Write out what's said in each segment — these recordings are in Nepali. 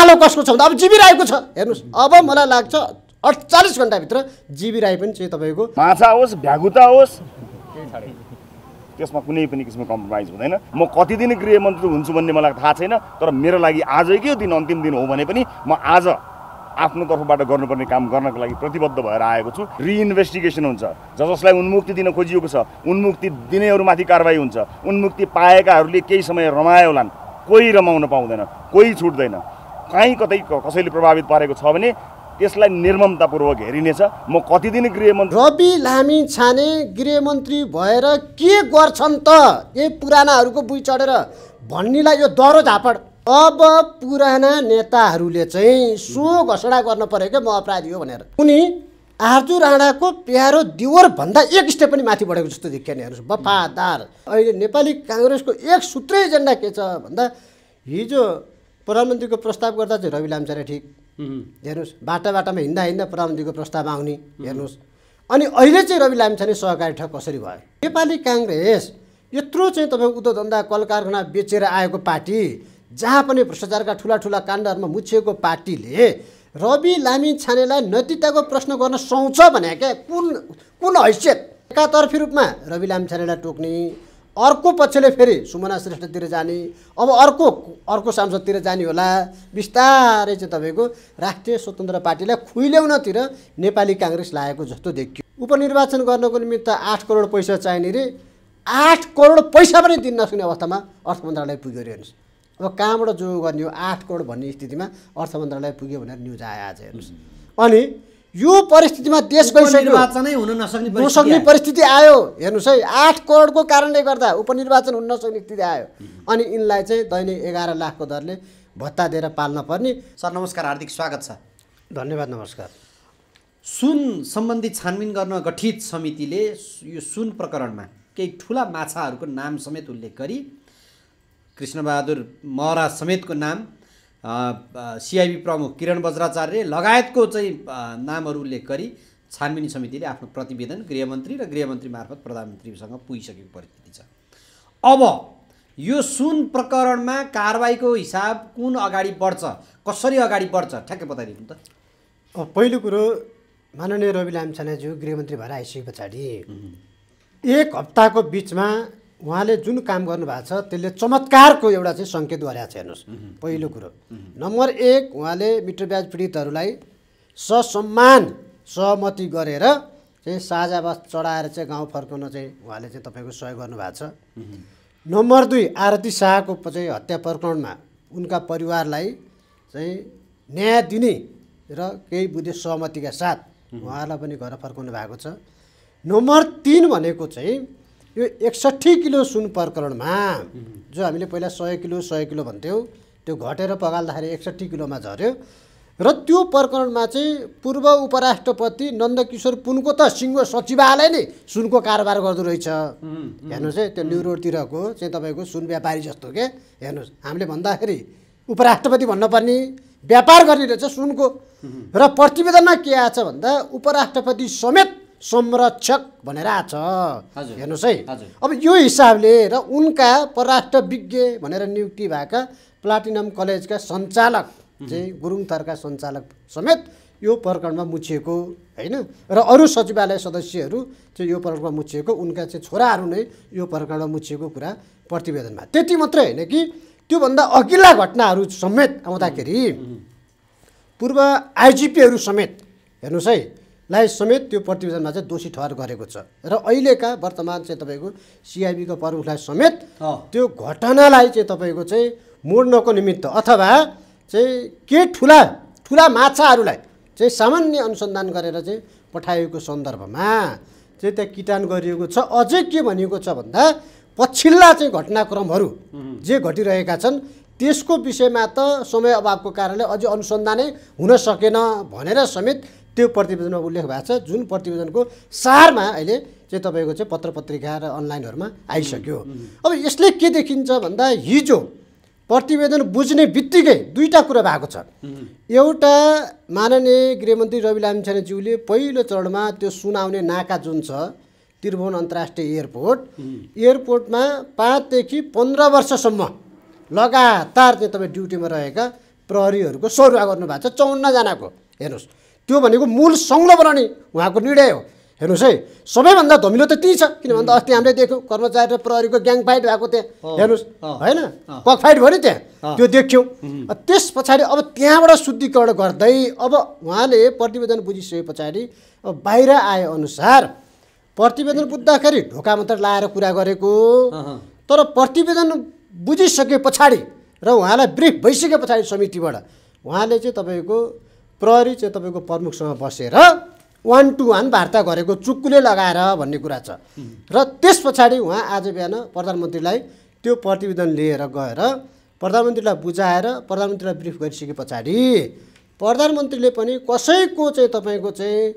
पालो कसको छ भन्दा अब जिबी राईको छ। हेर्नुहोस् अब मलाई लाग्छ अडचालिस घन्टाभित्र जिबी राई पनि चाहिँ तपाईँको माछा होस् भ्यागुता होस् त्यसमा कुनै पनि किसिमको कम्प्रोमाइज हुँदैन। म कति दिन गृहमन्त्री हुन्छु भन्ने मलाई थाहा छैन तर मेरो लागि आजकै दिन अन्तिम दिन हो भने पनि म आज आफ्नो तर्फबाट गर्नुपर्ने काम गर्नको लागि प्रतिबद्ध भएर आएको छु। रिइन्भेस्टिगेसन हुन्छ। ज जसलाई उन्मुक्ति दिन खोजिएको छ उन्मुक्ति दिनेहरूमाथि कारवाही हुन्छ। उन्मुक्ति पाएकाहरूले केही समय रमायो होलान् कोही रमाउन पाउँदैन कोही छुट्दैन। कहीँ कतै कसैले प्रभावित पारेको छ भने त्यसलाई निर्ममतापूर्वक हेरिनेछ। म कति दिन गृहमन्त्री रवि लामी छाने गृहमन्त्री भएर के गर्छन् त? यही पुरानाहरूको बुइ चढेर भन्नेलाई यो दह्रो झापड। अब पुराना नेताहरूले चाहिँ सो घोषणा गर्न पर्यो क्या म अपराधी हो भनेर। उनी आर्जु राणाको प्यारो दिवर भन्दा एक स्टेप पनि माथि बढेको जस्तो देखियो नि हेर्नुहोस् वफादार। अहिले नेपाली काङ्ग्रेसको एक सूत्रै एजेन्डा के छ भन्दा हिजो प्रधानमन्त्रीको प्रस्ताव गर्दा चाहिँ रवि लाम्छाने ठिक। हेर्नुहोस् बाटा बाटामा हिँड्दा हिँड्दा प्रधानमन्त्रीको प्रस्ताव आउने हेर्नुहोस्। अनि अहिले चाहिँ रवि लामिछाने सहकारी ठग कसरी भयो? नेपाली काङ्ग्रेस यत्रो चाहिँ तपाईँको उद्योग धन्दा कल कारखाना बेचेर आएको पार्टी जहाँ पनि भ्रष्टाचारका ठुला ठुला काण्डहरूमा मुछिएको पार्टीले रवि लामी छानेलाई नैतिकताको प्रश्न गर्न सुहाउँछ भने क्या? कुन कुन हैसियत? एकातर्फी रूपमा रवि लामी छानेलाई टोक्ने अर्को पक्षले फेरि सुमना श्रेष्ठतिर जाने अब अर्को अर्को सांसदतिर जाने होला। बिस्तारै चाहिँ तपाईँको राष्ट्रिय स्वतन्त्र पार्टीलाई खुइल्याउनतिर नेपाली काङ्ग्रेस लागेको जस्तो देखियो। उपनिर्वाचन गर्नको निमित्त आठ करोड पैसा चाहिने रे आठ करोड पैसा पनि दिन नसक्ने अवस्थामा अर्थ मन्त्रालय पुग्यो अरे हेर्नुहोस्। अब कहाँबाट जो गर्ने हो आठ करोड भन्ने स्थितिमा अर्थ मन्त्रालय पुग्यो भनेर न्युज आयो आज हेर्नुहोस्। अनि यो परिस्थितिमा देश गइसक्यो। नसक्ने परिस्थिति नसक्ने आयो। परिस्थिति आयो। हेर्नुहोस् है आठ करोडको कारणले गर्दा उपनिर्वाचन हुन नसक्ने स्थिति आयो। अनि यिनलाई चाहिँ दैनिक एघार लाखको दरले भत्ता दिएर पाल्न पर्ने। सर नमस्कार हार्दिक स्वागत छ। धन्यवाद नमस्कार। सुन सम्बन्धी छानबिन गर्न गठित समितिले यो सुन प्रकरणमा केही ठुला माछाहरूको नाम समेत उल्लेख गरी कृष्णबहादुर महरा समेतको नाम सिआइबी प्रमुख किरण बज्राचार्य लगायतको चाहिँ नामहरू उल्लेख गरी छानबिन समितिले आफ्नो प्रतिवेदन गृहमन्त्री र गृहमन्त्री मार्फत प्रधानमन्त्रीसँग पुगिसकेको परिस्थिति छ। अब यो सुन प्रकरणमा कारवाहीको हिसाब कुन अगाडि बढ्छ कसरी अगाडि बढ्छ ठ्याक्कै बताइदिनु त। पहिलो कुरो माननीय रवि लामछानेज्यू गृहमन्त्री भएर आइसके पछाडि एक हप्ताको बिचमा उहाँले जुन काम गर्नुभएको छ त्यसले चमत्कारको एउटा चाहिँ सङ्केत गरेको छ हेर्नुहोस् पहिलो कुरो। नम्बर एक उहाँले मिटर ब्याज पीडितहरूलाई ससम्मान सहमति गरेर चाहिँ साझावास चढाएर चाहिँ गाउँ फर्काउन चाहिँ उहाँले चाहिँ तपाईँको सहयोग गर्नुभएको छ। नम्बर दुई आरती शाहको चाहिँ हत्या प्रकरणमा उनका परिवारलाई चाहिँ न्याय दिने र केही बुद्धि सहमतिका साथ उहाँहरूलाई पनि घर फर्काउनु भएको छ। नम्बर तिन भनेको चाहिँ यो एकसट्ठी किलो सुन प्रकरणमा जो हामीले पहिला सय किलो सय किलो भन्थ्यौँ त्यो घटेर पगाल्दाखेरि एकसट्ठी किलोमा झऱ्यो। र त्यो प्रकरणमा चाहिँ पूर्व उपराष्ट्रपति नन्दकिशोर पुनको त सिङ्गो सचिवालय नै सुनको कारोबार गर्दो रहेछ। हेर्नुहोस् है त्यो न्यु रोडतिरको चाहिँ तपाईँको सुन व्यापारी जस्तो के? हेर्नुहोस् हामीले भन्दाखेरि उपराष्ट्रपति भन्नुपर्ने व्यापार गर्ने रहेछ सुनको। र प्रतिवेदनमा के आएको छ भन्दा उपराष्ट्रपति समेत संरक्षक भनेर आएको छ। हेर्नुहोस् है। अब यो हिसाबले र उनका परराष्ट्र विज्ञ भनेर नियुक्ति भएका प्लाटिनम कलेजका सञ्चालक चाहिँ गुरुङ थरका सञ्चालक समेत यो प्रकरणमा मुछिएको होइन? र अरू सचिवालय सदस्यहरू चाहिँ यो प्रकरणमा मुछिएको उनका चाहिँ छोराहरू नै यो प्रकरणमा मुछिएको कुरा प्रतिवेदनमा। त्यति मात्रै होइन कि त्योभन्दा अघिल्ला घटनाहरू समेत आउँदाखेरि पूर्व आइजिपीहरू समेत हेर्नुहोस् है लाई समेत त्यो प्रतिवेदनमा चाहिँ दोषी ठहर गरेको छ। र अहिलेका वर्तमान चाहिँ तपाईँको सिआइबीको प्रमुखलाई समेत। त्यो घटनालाई चाहिँ तपाईँको चाहिँ मोड्नको निमित्त अथवा चाहिँ के ठुला ठुला माछाहरूलाई चाहिँ सामान्य अनुसन्धान गरेर चाहिँ पठाइएको सन्दर्भमा चाहिँ त्यहाँ किटान गरिएको छ। अझै के भनिएको छ भन्दा पछिल्ला चाहिँ घटनाक्रमहरू जे घटिरहेका छन् त्यसको विषयमा त समय अभावको कारणले अझै अनुसन्धानै हुन सकेन भनेर समेत त्यो प्रतिवेदनमा उल्लेख भएको छ जुन प्रतिवेदनको सारमा अहिले चाहिँ तपाईँको चाहिँ पत्र पत्रिका र अनलाइनहरूमा आइसक्यो। अब यसले के देखिन्छ भन्दा हिजो प्रतिवेदन बुझ्ने बित्तिकै दुईवटा कुरा भएको छ। एउटा माननीय गृहमन्त्री रवि लामिछानेज्यूले पहिलो चरणमा त्यो सुनाउने नाका जुन छ त्रिभुवन अन्तर्राष्ट्रिय एयरपोर्ट एयरपोर्टमा पाँचदेखि पन्ध्र वर्षसम्म लगातार चाहिँ तपाईँ ड्युटीमा रहेका प्रहरीहरूको सरुवा गर्नुभएको छ चौन्नजनाको हेर्नुहोस् त्यो भनेको मूल संलग्न उहाँको निर्णय हो। हेर्नुहोस् है सबैभन्दा धमिलो त त्यही छ किन भन्दा अस्ति हामीले देख्यौँ कर्मचारी र प्रहरीको ग्याङ फाइट भएको त्यहाँ। हेर्नुहोस् होइन? कक फाइट भयो नि त्यहाँ त्यो देख्यौँ। त्यस पछाडि अब त्यहाँबाट शुद्धिकरण गर्दै अब उहाँले प्रतिवेदन बुझिसके पछाडि अब बाहिर आए अनुसार प्रतिवेदन बुझ्दाखेरि ढोका मात्र लाएर कुरा गरेको। तर प्रतिवेदन बुझिसके पछाडि र उहाँलाई ब्रिफ भइसके पछाडि समितिबाट उहाँले चाहिँ तपाईँको प्रहरी चाहिँ तपाईँको प्रमुखसँग बसेर वान टू वान वार्ता गरेको चुक्कुले लगाएर भन्ने कुरा छ। र त्यस पछाडि उहाँ आज बिहान प्रधानमन्त्रीलाई त्यो प्रतिवेदन लिएर गएर प्रधानमन्त्रीलाई बुझाएर प्रधानमन्त्रीलाई ब्रिफ गरिसके पछाडि प्रधानमन्त्रीले पनि कसैको चाहिँ तपाईँको चाहिँ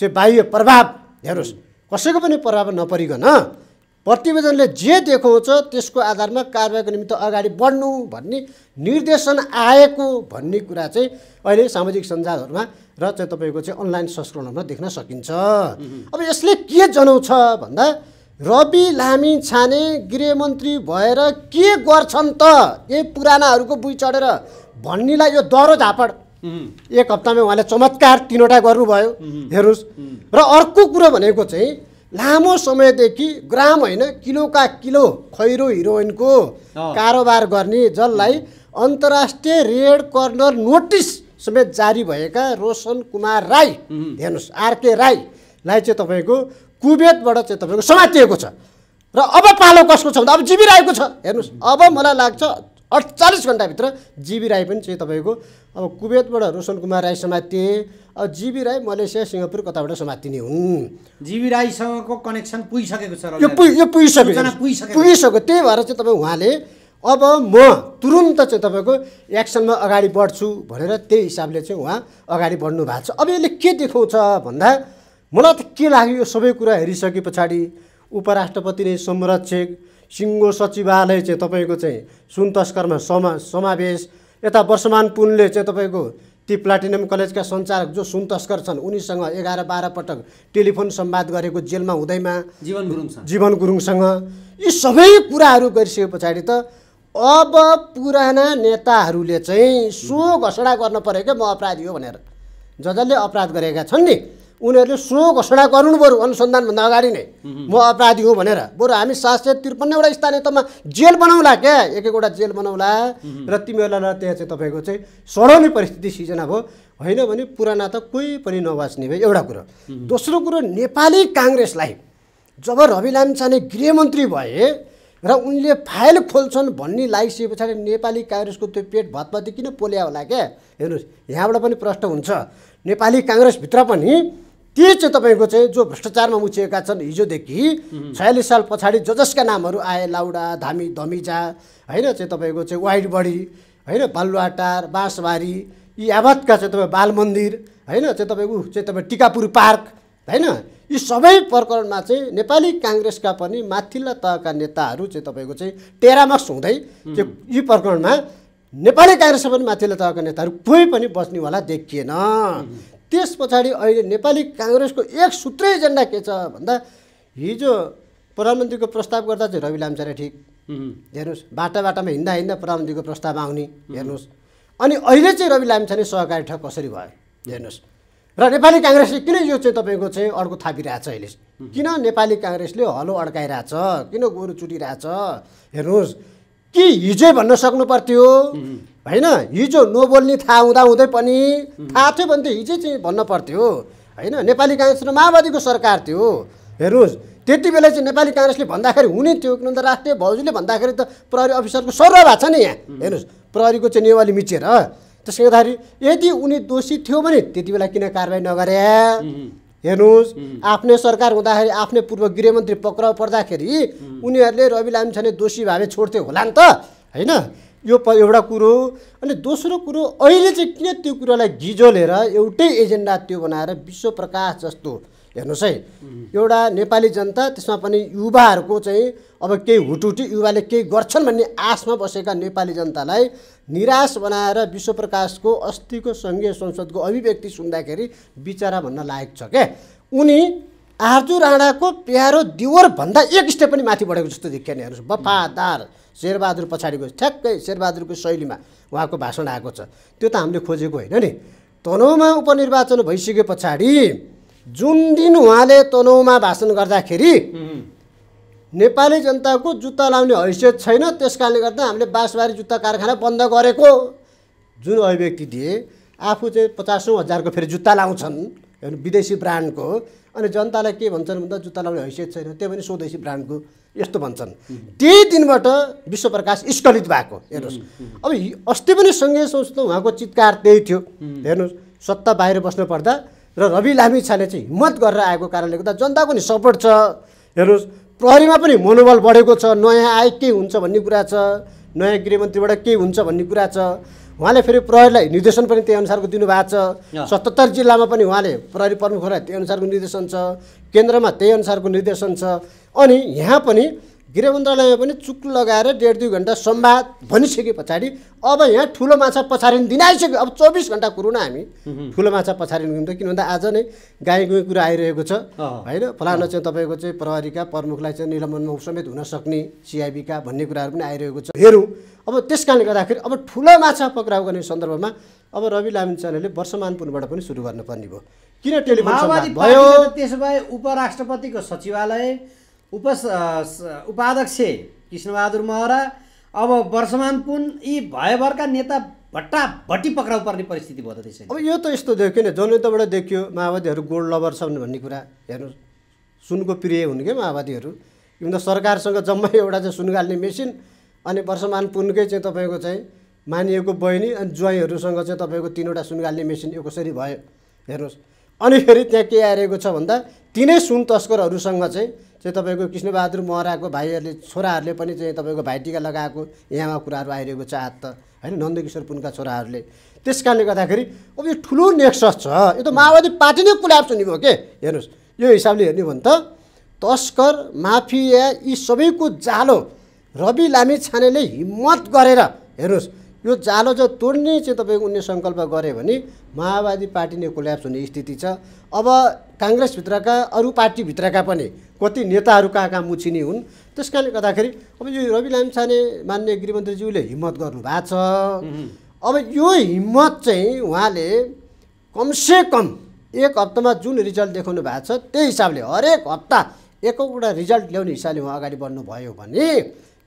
चाहिँ बाह्य प्रभाव हेर्नुहोस् कसैको पनि प्रभाव नपरिकन प्रतिवेदनले जे देखाउँछ त्यसको आधारमा कारवाहीको निमित्त अगाडि बढ्नु भन्ने निर्देशन आएको भन्ने कुरा चाहिँ अहिले सामाजिक सञ्जालहरूमा र चाहिँ तपाईँको चाहिँ अनलाइन संस्करणहरूमा देख्न सकिन्छ। अब यसले के जनाउँछ भन्दा रवि लामी छाने गृहमन्त्री भएर के गर्छन् त यही पुरानाहरूको बुइ चढेर भन्नेलाई यो दह्रो झापड। एक हप्तामा उहाँले चमत्कार तिनवटा गर्नुभयो। हेर्नुहोस्। र अर्को कुरो भनेको चाहिँ लामो समयदेखि ग्राम होइन किलोका किलो खैरो हिरोइनको कारोबार गर्ने जसलाई अन्तर्राष्ट्रिय रेड कर्नर नोटिस समेत जारी भएका रोशन कुमार राई हेर्नुहोस् आरके राईलाई चाहिँ तपाईँको कुवेतबाट चाहिँ तपाईँको समातिएको छ। र अब पालो कसको छ भन्दा अब जिबी राईको छ। हेर्नुहोस् अब मलाई लाग्छ अडचालिस घन्टाभित्र जिबी राई पनि चाहिँ तपाईँको अब कुवेतबाट रोशन कुमार राई समातिए अब जिबी राई मलेसिया सिङ्गापुर कताबाट समातिने हुन्। जीवी राईसँगको कनेक्सन पुगिसकेको छ यो। पुइ यो पुगिसक्यो। पुगिसक्यो। त्यही भएर चाहिँ तपाईँ उहाँले अब म तुरुन्त चाहिँ तपाईँको एक्सनमा अगाडि बढ्छु भनेर त्यही हिसाबले चाहिँ उहाँ अगाडि बढ्नु भएको छ। अब यसले के देखाउँछ भन्दा मलाई त के लाग्यो यो सबै कुरा हेरिसके पछाडि उपराष्ट्रपति नै संरक्षक सिङ्गो सचिवालय चाहिँ तपाईँको चाहिँ सुन तस्करमा समा समावेश। यता वर्षमान पुनले चाहिँ तपाईँको ती प्लाटिनम कलेजका सञ्चालक जो सुन तस्कर छन् उनीसँग एघार बाह्र पटक टेलिफोन संवाद गरेको जेलमा हुँदैमा। जीवन गुरुङ जीवन गुरुङसँग। यी सबै कुराहरू गरिसके पछाडि त अब पुराना नेताहरूले चाहिँ सो घोषणा गर्न पऱ्यो क्या म अपराधी हो भनेर। ज जसले अपराध गरेका छन् नि। उनीहरूले सो घोषणा गर्नु बरु अनुसन्धानभन्दा अगाडि नै। म अपराधी हो भनेर। बरु हामी सात सय त्रिपन्नवटा स्थानीय तहमा जेल बनाउँला क्या? एक एकवटा जेल बनाउँला। र तिमीहरूलाई त्यहाँ चाहिँ तपाईँको चाहिँ सडाउने परिस्थिति सिर्जना भयो। होइन भने पुराना त कोही पनि नबाच्ने भयो एउटा कुरो। दोस्रो कुरो नेपाली काङ्ग्रेसलाई जब रवि लामिछाने गृहमन्त्री भए र उनले फाइल खोल्छन् भन्ने लागिसके पछाडि नेपाली काङ्ग्रेसको त्यो पेट भतभती किन पोल्या होला क्या? हेर्नुहोस् यहाँबाट पनि प्रश्न हुन्छ। नेपाली काङ्ग्रेसभित्र पनि ती चाहिँ तपाईँको चाहिँ जो भ्रष्टाचारमा मुछिएका छन् हिजोदेखि छयालिस साल पछाडि ज जसका नामहरू आए लाउडा धामी धमिजा होइन चाहिँ तपाईँको चाहिँ वाइट बडी होइन बालुवाटार बाँसबारी यी यावतका चाहिँ तपाईँ बाल मन्दिर होइन चाहिँ तपाईँको चाहिँ तपाईँ टिकापुर पार्क होइन यी सबै प्रकरणमा चाहिँ नेपाली काङ्ग्रेसका पनि माथिल्ला तहका नेताहरू चाहिँ तपाईँको चाहिँ टेरामक्स हुँदै चाहिँ यी प्रकरणमा नेपाली काङ्ग्रेसका पनि माथिल्ला तहका नेताहरू कोही पनि बस्नेवाला देखिएन। त्यस पछाडि अहिले नेपाली काङ्ग्रेसको एक सूत्रै एजेन्डा के छ भन्दा हिजो प्रधानमन्त्रीको प्रस्ताव गर्दा चाहिँ रवि लाम्चारे ठिक। हेर्नुहोस् बाटा बाटामा हिँड्दा हिँड्दा प्रधानमन्त्रीको प्रस्ताव आउने हेर्नुहोस्। अनि अहिले चाहिँ रवि लामिछाने सहकारी ठग कसरी भयो हेर्नुहोस्। र नेपाली काङ्ग्रेसले किन यो चाहिँ तपाईँको चाहिँ अर्को थापिरहेछ अहिले? किन नेपाली काङ्ग्रेसले हलो अड्काइरहेछ? किन गोरु चुटिरहेछ? हेर्नुहोस् कि हिजै भन्न सक्नु पर्थ्यो? होइन? हिजो नबोल्ने थाहा हुँदा हुँदै पनि थाहा थियो भने त हिजै चाहिँ भन्न पर्थ्यो। होइन? नेपाली काङ्ग्रेस र माओवादीको सरकार थियो। हेर्नुहोस् त्यति बेला चाहिँ नेपाली काङ्ग्रेसले भन्दाखेरि हुने थियो। किन भन्दा राष्ट्रिय भाउजूले भन्दाखेरि त प्रहरी अफिसरको सर्व भएको छ नि यहाँ। हेर्नुहोस् प्रहरीको चाहिँ नेवाली मिचेर। त्यसले गर्दाखेरि यदि उनी दोषी थियो भने त्यति बेला किन कारवाही नगरे? हेर्नुहोस् आफ्नै सरकार हुँदाखेरि आफ्नै पूर्व गृहमन्त्री पक्राउ पर्दाखेरि उनीहरूले रवि लामिछाने दोषी भावे छोड्थ्यो होला नि त। होइन? यो प एउटा कुरो अनि दोस्रो कुरो अहिले चाहिँ किन त्यो कुरोलाई गिजोलेर एउटै एजेन्डा त्यो बनाएर विश्व प्रकाश जस्तो हेर्नुहोस् है। एउटा नेपाली जनता त्यसमा पनि युवाहरूको चाहिँ अब केही हुटुटी युवाले केही गर्छन् भन्ने आशमा बसेका नेपाली जनतालाई निराश बनाएर विश्व प्रकाशको अस्तिको सङ्घीय संसदको अभिव्यक्ति सुन्दाखेरि बिचरा भन्न लायक छ क्या। उनी आर्जु राणाको प्यारो दिवरभन्दा एक स्टेप पनि माथि बढेको जस्तो देखियो नि हेर्नुहोस्। वफादार शेरबहादुर पछाडि गयो ठ्याक्कै शेरबहादुरको शैलीमा उहाँको भाषण आएको छ। त्यो त हामीले खोजेको होइन नि। तनहुमा उपनिर्वाचन भइसके पछाडि जुन दिन उहाँले तनहुमा भाषण गर्दाखेरि नेपाली जनताको जुत्ता लाउने हैसियत छैन त्यस कारणले गर्दा हामीले बाँसबारी जुत्ता कारखाना बन्द गरेको। जुन अभिव्यक्ति दिए आफू चाहिँ पचासौँ हजारको फेरि जुत्ता लाउँछन् विदेशी ब्रान्डको। अनि जनतालाई के भन्छन् भन्दा जुत्ता लाउने हैसियत छैन त्यो पनि स्वदेशी ब्रान्डको। यस्तो भन्छन्। त्यही दिनबाट विश्वप्रकाश स्खलित भएको। हेर्नुहोस्। अब अस्ति पनि सङ्घीय संसदमा उहाँको चितकार त्यही थियो। हेर्नुहोस् सत्ता बाहिर बस्नु पर्दा र रवि लामी छाने चाहिँ हिम्मत गरेर आएको कारणले गर्दा जनताको नि सपोर्ट छ। हेर्नुहोस् प्रहरीमा पनि मनोबल बढेको छ। नयाँ आए के हुन्छ भन्ने कुरा छ। नयाँ गृहमन्त्रीबाट के हुन्छ भन्ने कुरा छ। उहाँले फेरि प्रहरीलाई निर्देशन पनि त्यही अनुसारको दिनुभएको छ। सतहत्तर जिल्लामा पनि उहाँले प्रहरी प्रमुखहरूलाई त्यही अनुसारको निर्देशन छ। केन्द्रमा त्यही अनुसारको निर्देशन छ। अनि यहाँ पनि गृह मन्त्रालयमा पनि चुक लगाएर डेढ दुई घन्टा संवाद भनिसके पछाडि अब यहाँ ठुलो माछा पछारिन दिन आइसक्यो अब चौबिस घन्टा कुरो न हामी ठुलो माछा पछारिन गयौँ त किन भन्दा आज नै गाई गुई कुरा आइरहेको छ। होइन? फलाना चाहिँ तपाईँको चाहिँ प्रहरीका प्रमुखलाई चाहिँ निलम्बनमा समेत हुन सक्ने सिआइबीका भन्ने कुराहरू पनि आइरहेको छ। हेरौँ। अब त्यस कारणले गर्दाखेरि अब ठुलो माछा पक्राउ गर्ने सन्दर्भमा अब रवि लामिछानेले वर्षमानपुरबाट पनि सुरु गर्नुपर्ने भयो। किन टेलिफोन भयो? त्यसो भए उपराष्ट्रपतिको सचिवालय उप उपाध्यक्ष कृष्णबहादुर महरा अब वर्षमान पुन यी भयभरका नेता भट्टाभट्टी पक्राउ पर्ने परिस्थिति भयो त अब यो त यस्तो देखियो नि जनयुद्धबाट देखियो माओवादीहरू गोल्ड लभर छन् भन्ने कुरा हेर्नुहोस् सुनको प्रिय हुन् क्या माओवादीहरू? यो त सरकारसँग जम्मै एउटा चाहिँ सुन गाल्ने मेसिन अनि वर्षमान पुनकै चाहिँ तपाईँको चाहिँ मानिएको बहिनी अनि ज्वाइँहरूसँग चाहिँ तपाईँको तिनवटा सुन गाल्ने मेसिन यो कसरी भयो? हेर्नुहोस्। अनि फेरि त्यहाँ के आइरहेको छ भन्दा तिनै सुन तस्करहरूसँग चाहिँ चाहिँ तपाईँको कृष्णबहादुर महराको भाइहरूले छोराहरूले पनि चाहिँ तपाईँको भाइटिका लगाएको यहाँमा कुराहरू आइरहेको छ आज त होइन? नन्दकिशोर पुनका छोराहरूले। त्यस कारणले गर्दाखेरि अब यो ठुलो नेक्सस छ यो त माओवादी पार्टी नै कुल्याप्स हुने भयो के? हेर्नुहोस् यो हिसाबले हेर्ने भने त तस्कर माफिया यी सबैको जालो रवि लामी छानेले हिम्मत गरेर हेर्नुहोस् यो जालो चाहिँ तोड्ने चाहिँ तपाईँको उनले सङ्कल्प गऱ्यो भने माओवादी पार्टी नै कोल्याप्स हुने स्थिति छ। अब काङ्ग्रेसभित्रका अरू पार्टीभित्रका पनि कति नेताहरू कहाँ कहाँ मुछिने हुन् त्यस कारणले गर्दाखेरि अब यो रवि लामिछाने मान्य गृहमन्त्रीज्यूले हिम्मत गर्नु भएको छ अब यो हिम्मत चाहिँ उहाँले कमसे कम एक हप्तामा जुन रिजल्ट देखाउनु भएको छ त्यही हिसाबले हरेक हप्ता एकौटा रिजल्ट ल्याउने हिसाबले उहाँ अगाडि बढ्नुभयो भने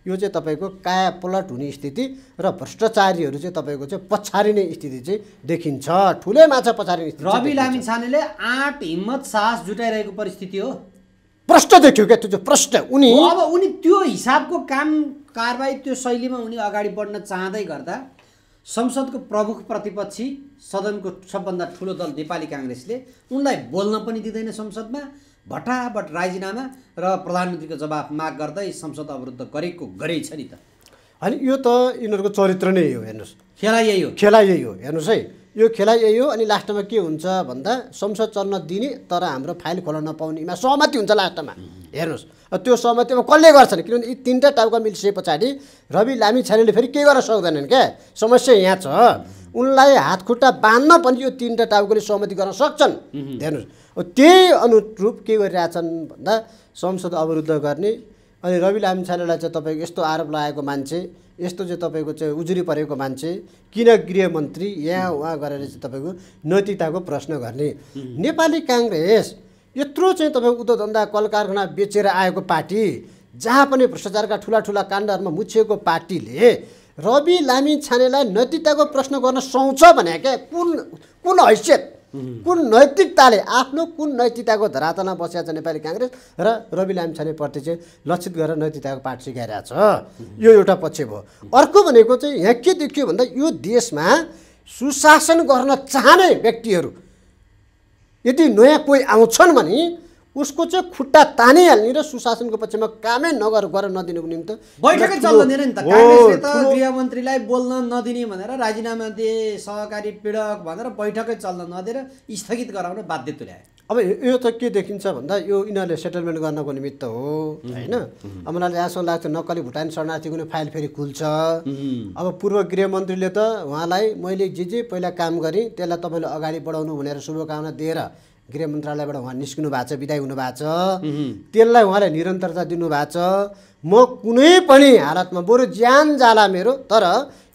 यो चाहिँ तपाईँको काया पलट हुने स्थिति र भ्रष्टाचारीहरू चाहिँ तपाईँको चाहिँ पछारिने स्थिति चाहिँ देखिन्छ। ठुलै माछा पछारिने स्थिति रवि। लामी छानेले आँट हिम्मत साहस जुटाइरहेको परिस्थिति हो। प्रष्ट देखियो क्या त्यो चाहिँ प्रष्ट। उनी अब उनी त्यो हिसाबको काम कारवाही त्यो शैलीमा उनी अगाडि बढ्न चाहँदै गर्दा संसदको प्रमुख प्रतिपक्षी सदनको सबभन्दा ठुलो दल नेपाली काङ्ग्रेसले उनलाई बोल्न पनि दिँदैन संसदमा। भटाभट राजीनामा र प्रधानमन्त्रीको जवाफ माग गर्दै संसद अवरुद्ध गरेको गरेछ नि त। होइन यो त यिनीहरूको चरित्र नै हो हेर्नुहोस्। खेला यही हो। खेला यही हो हेर्नुहोस् है। यो खेला यही हो अनि लास्टमा के हुन्छ भन्दा संसद चल्न दिने तर हाम्रो फाइल खोल्न नपाउनेमा सहमति हुन्छ लास्टमा हेर्नुहोस्। त्यो सहमति अब कसले गर्छन्? किनभने यी तिनवटा टाउका मिल्सिए पछाडि रवि लामी छानेले फेरि केही गर्न सक्दैनन् क्या? समस्या यहाँ छ। उनलाई हात खुट्टा बाँध्न पनि यो तिनवटा टाउकोले सहमति गर्न सक्छन्। हेर्नुहोस् त्यही अनुरूप के गरिरहेछन् भन्दा संसद अवरुद्ध गर्ने अनि रवि लामिछानेलाई चाहिँ तपाईँको यस्तो आरोप लगाएको मान्छे यस्तो चाहिँ तपाईँको चाहिँ उजुरी परेको मान्छे किन गृहमन्त्री यहाँ उहाँ गरेर चाहिँ तपाईँको नैतिकताको प्रश्न गर्ने। नेपाली काङ्ग्रेस यत्रो चाहिँ तपाईँको उद्योग धन्दा कल कारखाना बेचेर आएको पार्टी जहाँ पनि भ्रष्टाचारका ठुला ठुला काण्डहरूमा मुछिएको पार्टीले रवि लामी छानेलाई नैतिकताको प्रश्न गर्न सुहाउँछ भने क्या कुन कुन हैसियत कुन नैतिकताले आफ्नो कुन नैतिकताको धरातलमा बसेको छ नेपाली काङ्ग्रेस र रवि लामिछानेप्रति चाहिँ लक्षित गरेर नैतिकताको पाठ सिकाइरहेको छ। यो एउटा पक्ष भयो। अर्को भनेको चाहिँ यहाँ के देखियो भन्दा यो देशमा सुशासन गर्न चाहने व्यक्तिहरू यदि नयाँ कोही आउँछन् भने उसको चाहिँ खुट्टा तानिहाल्ने र सुशासनको पक्षमा कामै नगर गरेर नदिनुको निम्ति बैठकै दिएन नि त। काङ्ग्रेसले त गृहमन्त्रीलाई बोल्न नदिने भनेर राजीनामा दिए सहकारी पीडक भनेर बैठकै चल्न नदिएर स्थगित गराउन बाध्य तुल्याए। अब यो त के देखिन्छ भन्दा यो यिनीहरूले सेटलमेन्ट गर्नको निमित्त हो होइन? अब मलाई यहाँसम्म लाग्छ नक्कली भुटान शरणार्थीको नै फाइल फेरि खुल्छ। अब पूर्व गृहमन्त्रीले त उहाँलाई मैले जे जे पहिला काम गरेँ त्यसलाई तपाईँले अगाडि बढाउनु भनेर शुभकामना दिएर गृह मन्त्रालयबाट उहाँ निस्किनु भएको छ विदाय हुनुभएको छ। त्यसलाई उहाँले निरन्तरता दिनुभएको छ। म कुनै पनि हालतमा बरु ज्यान जाला मेरो तर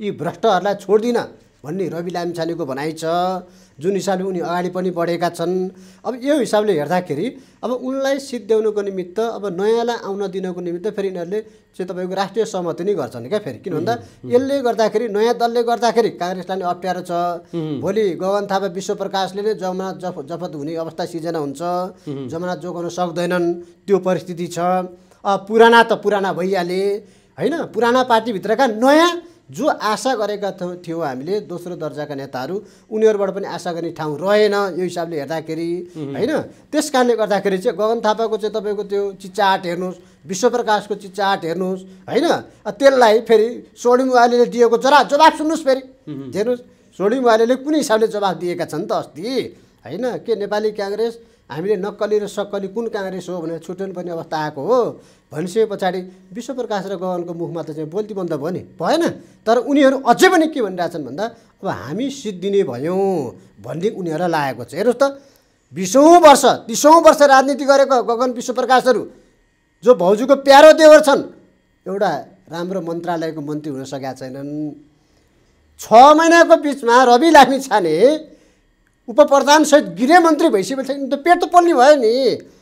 यी भ्रष्टहरूलाई छोड्दिनँ भन्ने रवि लामिछानेको भनाइ छ। जुन हिसाबले उनी अगाडि पनि बढेका छन् अब यो हिसाबले हेर्दाखेरि अब उनलाई सिद्ध्याउनुको निमित्त अब नयाँलाई आउन दिनको निमित्त फेरि यिनीहरूले चाहिँ तपाईँको राष्ट्रिय सहमति नै गर्छन् क्या फेरि। किन भन्दा यसले गर्दाखेरि नयाँ दलले गर्दाखेरि काङ्ग्रेसलाई नि अप्ठ्यारो छ। भोलि गगन थापा विश्वप्रकाशले नै जमानत जफ जफत हुने अवस्था सिर्जना हुन्छ। जमानत जोगाउन सक्दैनन् त्यो परिस्थिति छ। अब पुराना त पुराना भइहाले। होइन पुराना पार्टीभित्रका नयाँ जो आशा गरेका थियौँ हामीले दोस्रो दर्जाका नेताहरू उनीहरूबाट पनि आशा गर्ने ठाउँ रहेन यो हिसाबले हेर्दाखेरि होइन? त्यस कारणले गर्दाखेरि चाहिँ गगन थापाको चाहिँ तपाईँको त्यो चिच्चाट हेर्नुहोस् विश्वप्रकाशको चिच्चाट हेर्नुहोस् होइन? त्यसलाई फेरि वालेले दिएको जरा जवाब सुन्नुहोस् फेरि। हेर्नुहोस् वालेले कुन हिसाबले जवाब दिएका छन् त अस्ति होइन? के नेपाली काङ्ग्रेस हामीले नक्कली र सक्कली कुन काङ्ग्रेस हो भनेर छुट्याउनु पर्ने अवस्था आएको हो? भनिसके पछाडि विश्वप्रकाश र गगनको मुखमा त चाहिँ बोल्ती बन्द भयो नि। भएन। तर उनीहरू अझै पनि के भनिरहेछन् भन्दा अब हामी सिद्धिने भयौँ भन्ने उनीहरूलाई लागेको छ। हेर्नुहोस् त बिसौँ वर्ष तिसौँ वर्ष राजनीति गरेको गगन विश्वप्रकाशहरू जो भाउजूको प्यारो देवर छन् एउटा राम्रो मन्त्रालयको मन्त्री हुन सकेका छैनन्। छ महिनाको बिचमा रवि लामी छाने उप प्रधानसहित गृहमन्त्री भइसकेपछि त पेट त पोल्ने भयो नि।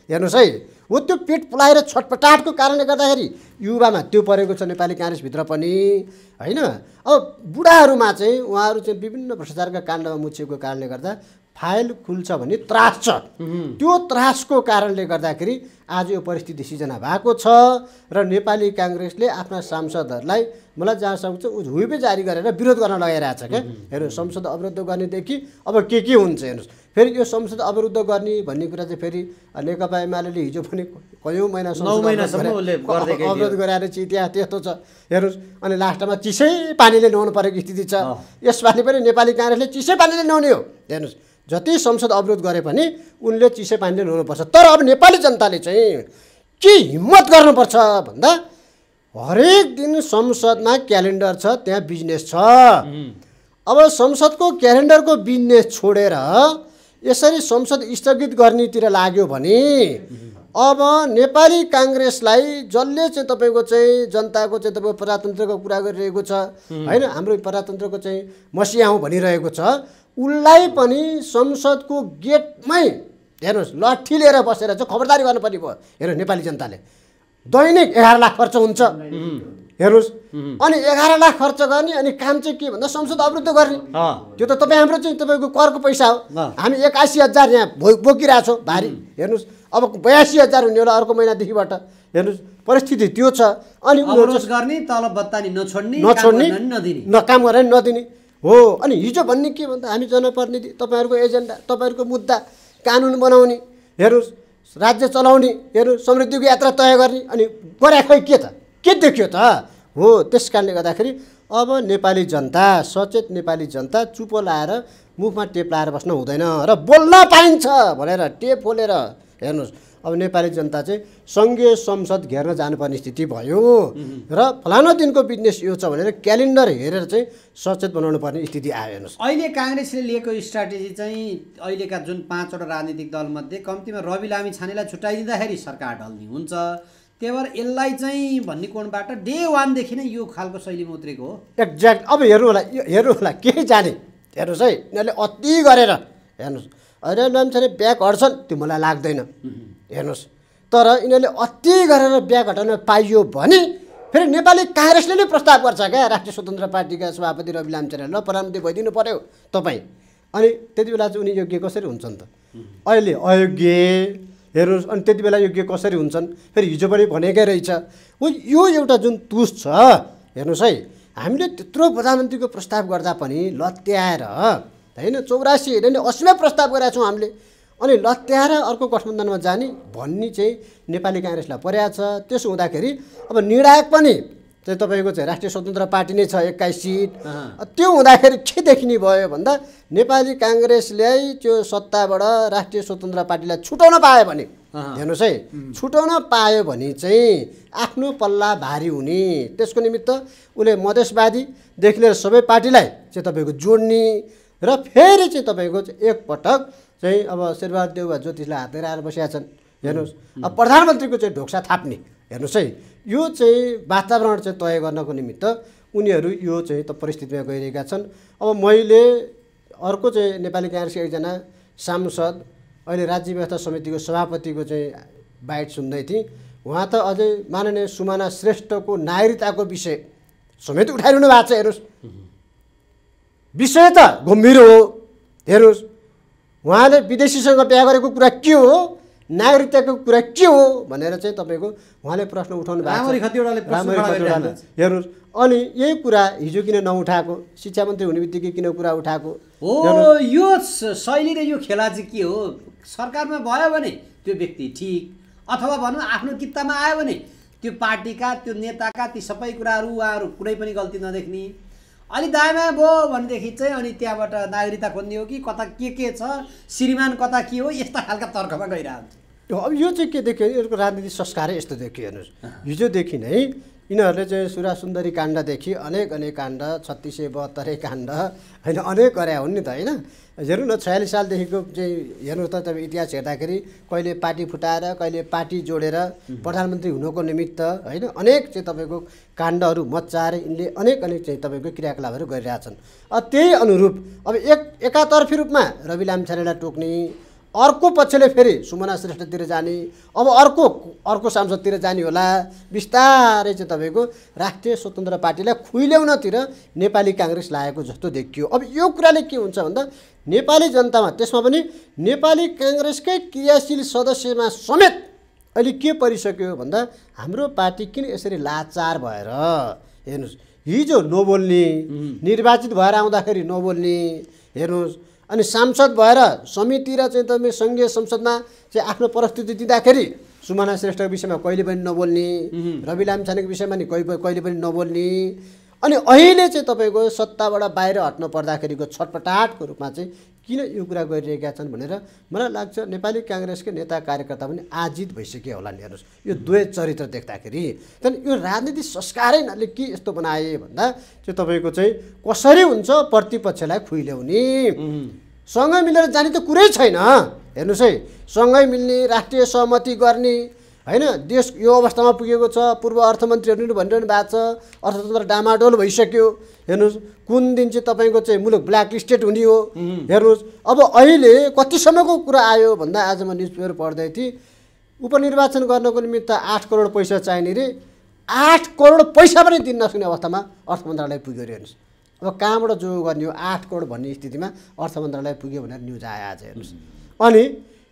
हेर्नुहोस् है हो त्यो पेट पोलाएर छटपटाटको कारणले गर्दाखेरि युवामा त्यो परेको छ नेपाली काङ्ग्रेसभित्र पनि होइन? अब बुढाहरूमा चाहिँ उहाँहरू चाहिँ विभिन्न भ्रष्टाचारका काण्डमा मुछिएको कारणले गर्दा फाइल खुल्छ भन्ने त्रास छ। त्यो त्रासको कारणले गर्दाखेरि आज यो परिस्थिति सिर्जना भएको छ र नेपाली काङ्ग्रेसले आफ्ना सांसदहरूलाई मलाई जहाँसम्म चाहिँ हुइपे जारी गरेर विरोध गर्न लगाइरहेछ क्या। हेर्नु संसद अवरुद्ध गर्नेदेखि अब के के हुन्छ हेर्नुहोस्। फेरि यो संसद अवरुद्ध गर्ने भन्ने कुरा चाहिँ फेरि नेकपा एमाले हिजो पनि कयौँ महिनासम्म। अवरोध गराएर चाहिँ इतिहास त्यस्तो छ। हेर्नुहोस् अनि लास्टमा चिसै पानीले नुहाउनु परेको स्थिति छ। यसपालि पनि नेपाली काङ्ग्रेसले चिसै पानीले नुहाउने हो। हेर्नुहोस् जति संसद अवरोध गरे पनि उनले चिसै पानीले नुहाउनुपर्छ तर अब नेपाली जनताले चाहिँ के हिम्मत गर्नुपर्छ भन्दा हरेक दिन संसदमा क्यालेन्डर छ त्यहाँ बिजनेस छ। अब संसदको क्यालेन्डरको बिजनेस छोडेर यसरी संसद स्थगित गर्नेतिर लाग्यो भने अब नेपाली काङ्ग्रेसलाई जसले चाहिँ तपाईँको चाहिँ जनताको चाहिँ तपाईँको प्रजातन्त्रको कुरा गरिरहेको छ होइन हाम्रो प्रजातन्त्रको चाहिँ मसियाउँ भनिरहेको छ उसलाई पनि संसदको गेटमै हेर्नुहोस् लट्ठी लिएर बसेर चाहिँ खबरदारी गर्नुपर्ने भयो। हेर्नु नेपाली जनताले। दैनिक एघार लाख खर्च हुन्छ। हेर्नुहोस् अनि एघार लाख खर्च गर्ने अनि काम चाहिँ के भन्दा संसद अवरुद्ध गर्ने। त्यो त तपाईँ हाम्रो चाहिँ तपाईँको करको पैसा हो। हामी एक्कासी हजार यहाँ भो बोकिरहेछौँ भारी। हेर्नुहोस् अब बयासी हजार हुने होला अर्को महिनादेखिबाट। हेर्नुहोस् परिस्थिति त्यो छ। अनि अवरोध गर्ने तलब नछोड्ने नछोड्ने गर्न नि काम गरेर नि नदिने। हो। अनि हिजो भन्ने के भन्दा हामी जनप्रतिनिधि तपाईँहरूको एजेन्डा तपाईँहरूको मुद्दा कानुन बनाउने हेर्नुहोस् राज्य चलाउने हेर्नु समृद्धिको यात्रा तय गर्ने अनि गरे खै के त? के देख्यो त? हो त्यस कारणले गर्दाखेरि अब नेपाली जनता सचेत नेपाली जनता चुपो लाएर मुखमा टेप लाएर बस्न हुँदैन र बोल्न पाइन्छ भनेर टेप खोलेर हेर्नुहोस् अब नेपाली जनता चाहिँ सङ्घीय संसद घेर्न जानुपर्ने स्थिति भयो। र फलाना दिनको बिजनेस यो छ भनेर क्यालेन्डर हेरेर चाहिँ सचेत बनाउनु पर्ने स्थिति आयो हेर्नुहोस् अहिले काङ्ग्रेसले लिएको स्ट्राटेजी चाहिँ अहिलेका जुन पाँचवटा राजनीतिक दलमध्ये कम्तीमा रवि लामी छानेलाई छुट्याइदिँदाखेरि सरकार ढल्ने हुन्छ। त्यही भएर यसलाई चाहिँ भन्ने कोणबाट डे वानदेखि नै यो खालको शैलीमा उत्रेको हो। एक्ज्याक्ट अब हेर्नु होला यो हेर्नु होला के जाने? हेर्नुहोस् है यिनीहरूले अति गरेर हेर्नुहोस्। अहिले लामछाने ब्याग हट्छन् त्यो मलाई लाग्दैन। हेर्नुहोस्। तर यिनीहरूले अति गरेर ब्याग हटाउन पाइयो भने फेरि नेपाली काङ्ग्रेसले नै प्रस्ताव गर्छ क्या राष्ट्रिय स्वतन्त्र पार्टीका सभापति रवि लामछाने ल प्रधानमन्त्री भइदिनु पऱ्यो तपाईँ। अनि त्यति बेला चाहिँ उनी योग्य कसरी हुन्छन् त? अहिले अयोग्य हेर्नुहोस् अनि त्यति बेला योग्य कसरी हुन्छन्? फेरि हिजो पनि भनेकै रहेछ। हो यो एउटा जुन तुस छ हेर्नुहोस् है हामीले त्यत्रो प्रधानमन्त्रीको प्रस्ताव गर्दा पनि लत्याएर होइन चौरासी होइन अस्सीमा प्रस्ताव गरेका छौँ हामीले। अनि लत्याएर अर्को गठबन्धनमा जाने भन्ने चाहिँ नेपाली काङ्ग्रेसलाई परेको छ। त्यसो हुँदाखेरि अब निर्णायक पनि चाहिँ तपाईँको चाहिँ राष्ट्रिय स्वतन्त्र पार्टी नै छ एक्काइस सिट। त्यो हुँदाखेरि के देखिने भयो भन्दा नेपाली काङ्ग्रेसले त्यो सत्ताबाट राष्ट्रिय स्वतन्त्र पार्टीलाई छुटाउन पायो भने हेर्नुहोस् है छुटाउन पायो भने चाहिँ आफ्नो पल्ला भारी हुने। त्यसको निमित्त उसले मधेसवादीदेखि लिएर सबै पार्टीलाई चाहिँ तपाईँको जोड्ने र फेरि चाहिँ तपाईँको चाहिँ एकपटक चाहिँ अब शेरबहादुर देउवा ज्योतिषलाई हात लिएर आएर बसेका छन्। हेर्नुहोस् अब प्रधानमन्त्रीको चाहिँ ढोक्सा थाप्ने हेर्नुहोस् है यो चाहिँ वातावरण चाहिँ तय गर्नको निमित्त उनीहरू यो चाहिँ त परिस्थितिमा गइरहेका छन्। अब मैले अर्को चाहिँ नेपाली काङ्ग्रेसको एकजना सांसद अहिले राज्य व्यवस्था समितिको सभापतिको चाहिँ बाइट सुन्दै थिएँ। उहाँ त अझै माननीय सुमना श्रेष्ठको नागरिकताको विषय समेत उठाइरहनु भएको छ हेर्नुहोस्। विषय त गम्भीर हो हेर्नुहोस्। उहाँले विदेशीसँग बिहा गरेको कुरा के हो? नागरिकताको कुरा के हो? भनेर चाहिँ तपाईँको उहाँले प्रश्न उठाउनु भएको हेर्नुहोस्। अनि यही कुरा हिजो किन नउठाएको? शिक्षा मन्त्री हुने बित्तिकै किन कुरा उठाएको? हो यो शैली र यो खेला चाहिँ के हो? सरकारमा भयो भने त्यो व्यक्ति ठिक अथवा भनौँ आफ्नो कित्तामा आयो भने त्यो पार्टीका त्यो नेताका ती सबै कुराहरू उहाँहरू कुनै पनि गल्ती नदेख्ने अलि दायाँ भयो भनेदेखि चाहिँ अनि त्यहाँबाट नागरिकता खोज्ने हो कि कता के के छ श्रीमान कता के हो यस्ता खालका तर्कमा गइरहन्छ। अब यो चाहिँ के देखियो? यिनीहरूको राजनीतिक संस्कारै यस्तो देखियो हेर्नुहोस्। हिजोदेखि नै यिनीहरूले चाहिँ सुरा सुन्दरी काण्डदेखि अनेक अनेक काण्ड छत्तिस सय बहत्तरै काण्ड होइन अनेक गरे हुन् नि त होइन? हेर्नु न छयालिस सालदेखिको चाहिँ हेर्नु त तपाईँ इतिहास हेर्दाखेरि कहिले पार्टी फुटाएर कहिले पार्टी जोडेर प्रधानमन्त्री हुनुको निमित्त होइन अनेक चाहिँ तपाईँको काण्डहरू मच्चाएर यिनले अनेक अनेक चाहिँ तपाईँको क्रियाकलापहरू गरिरहेछन् अब त्यही अनुरूप अब एक एकातर्फी रूपमा रवि लामछानेलाई टोक्ने अर्को पक्षले फेरि सुमना श्रेष्ठतिर जाने अब अर्को अर्को सांसदतिर जाने होला बिस्तारै चाहिँ तपाईँको राष्ट्रिय स्वतन्त्र पार्टीलाई खुइल्याउनतिर नेपाली काङ्ग्रेस लागेको जस्तो देखियो। अब यो कुराले के हुन्छ भन्दा नेपाली जनतामा त्यसमा पनि नेपाली काङ्ग्रेसकै क्रियाशील सदस्यमा समेत अहिले के परिसक्यो भन्दा हाम्रो पार्टी किन यसरी लाचार भएर हेर्नुहोस् हिजो नबोल्ने निर्वाचित भएर आउँदाखेरि नबोल्ने हेर्नुहोस् अनि सांसद भएर समिति र चाहिँ तपाईँ सङ्घीय संसदमा चाहिँ आफ्नो प्रस्तुति दिँदाखेरि सुमना श्रेष्ठको विषयमा कहिले पनि नबोल्ने रवि लामछानेको विषयमा नि कहिले कहिले पनि नबोल्ने अनि अहिले चाहिँ तपाईँको सत्ताबाट बाहिर हट्नु पर्दाखेरिको छटपटाटको रूपमा चाहिँ किन यो कुरा गरिरहेका छन् भनेर मलाई लाग्छ नेपाली काङ्ग्रेसकै नेता कार्यकर्ता पनि आजित भइसक्यो होला नि हेर्नुहोस्। यो द्वै चरित्र देख्दाखेरि। त्यहाँदेखि यो राजनीतिक संस्कारै यिनीहरूले के यस्तो बनाए भन्दा चाहिँ तपाईँको चाहिँ कसरी हुन्छ प्रतिपक्षलाई खुइल्याउने। सँगै मिलेर जाने त कुरै छैन। हेर्नुहोस् है सँगै मिल्ने राष्ट्रिय सहमति गर्ने होइन देश यो अवस्थामा पुगेको छ पूर्व अर्थमन्त्रीहरू पनि भनिरहनु भएको छ अर्थतन्त्र डामाडोल भइसक्यो। हेर्नुहोस् कुन दिन चाहिँ तपाईँको चाहिँ मुलुक ब्ल्याक लिस्टेड हुने हो? हेर्नुहोस् अब अहिले कतिसम्मको कुरा आयो भन्दा आज म न्युज पेपर पढ्दै थिएँ। उपनिर्वाचन गर्नको निमित्त आठ करोड पैसा चाहिने रे आठ करोड पैसा पनि दिन नसक्ने अवस्थामा अर्थ मन्त्रालय पुग्यो अरे हेर्नुहोस्। अब कहाँबाट जो गर्ने हो आठ करोड भन्ने स्थितिमा अर्थ मन्त्रालय पुग्यो भनेर न्युज आयो आज हेर्नुहोस्। अनि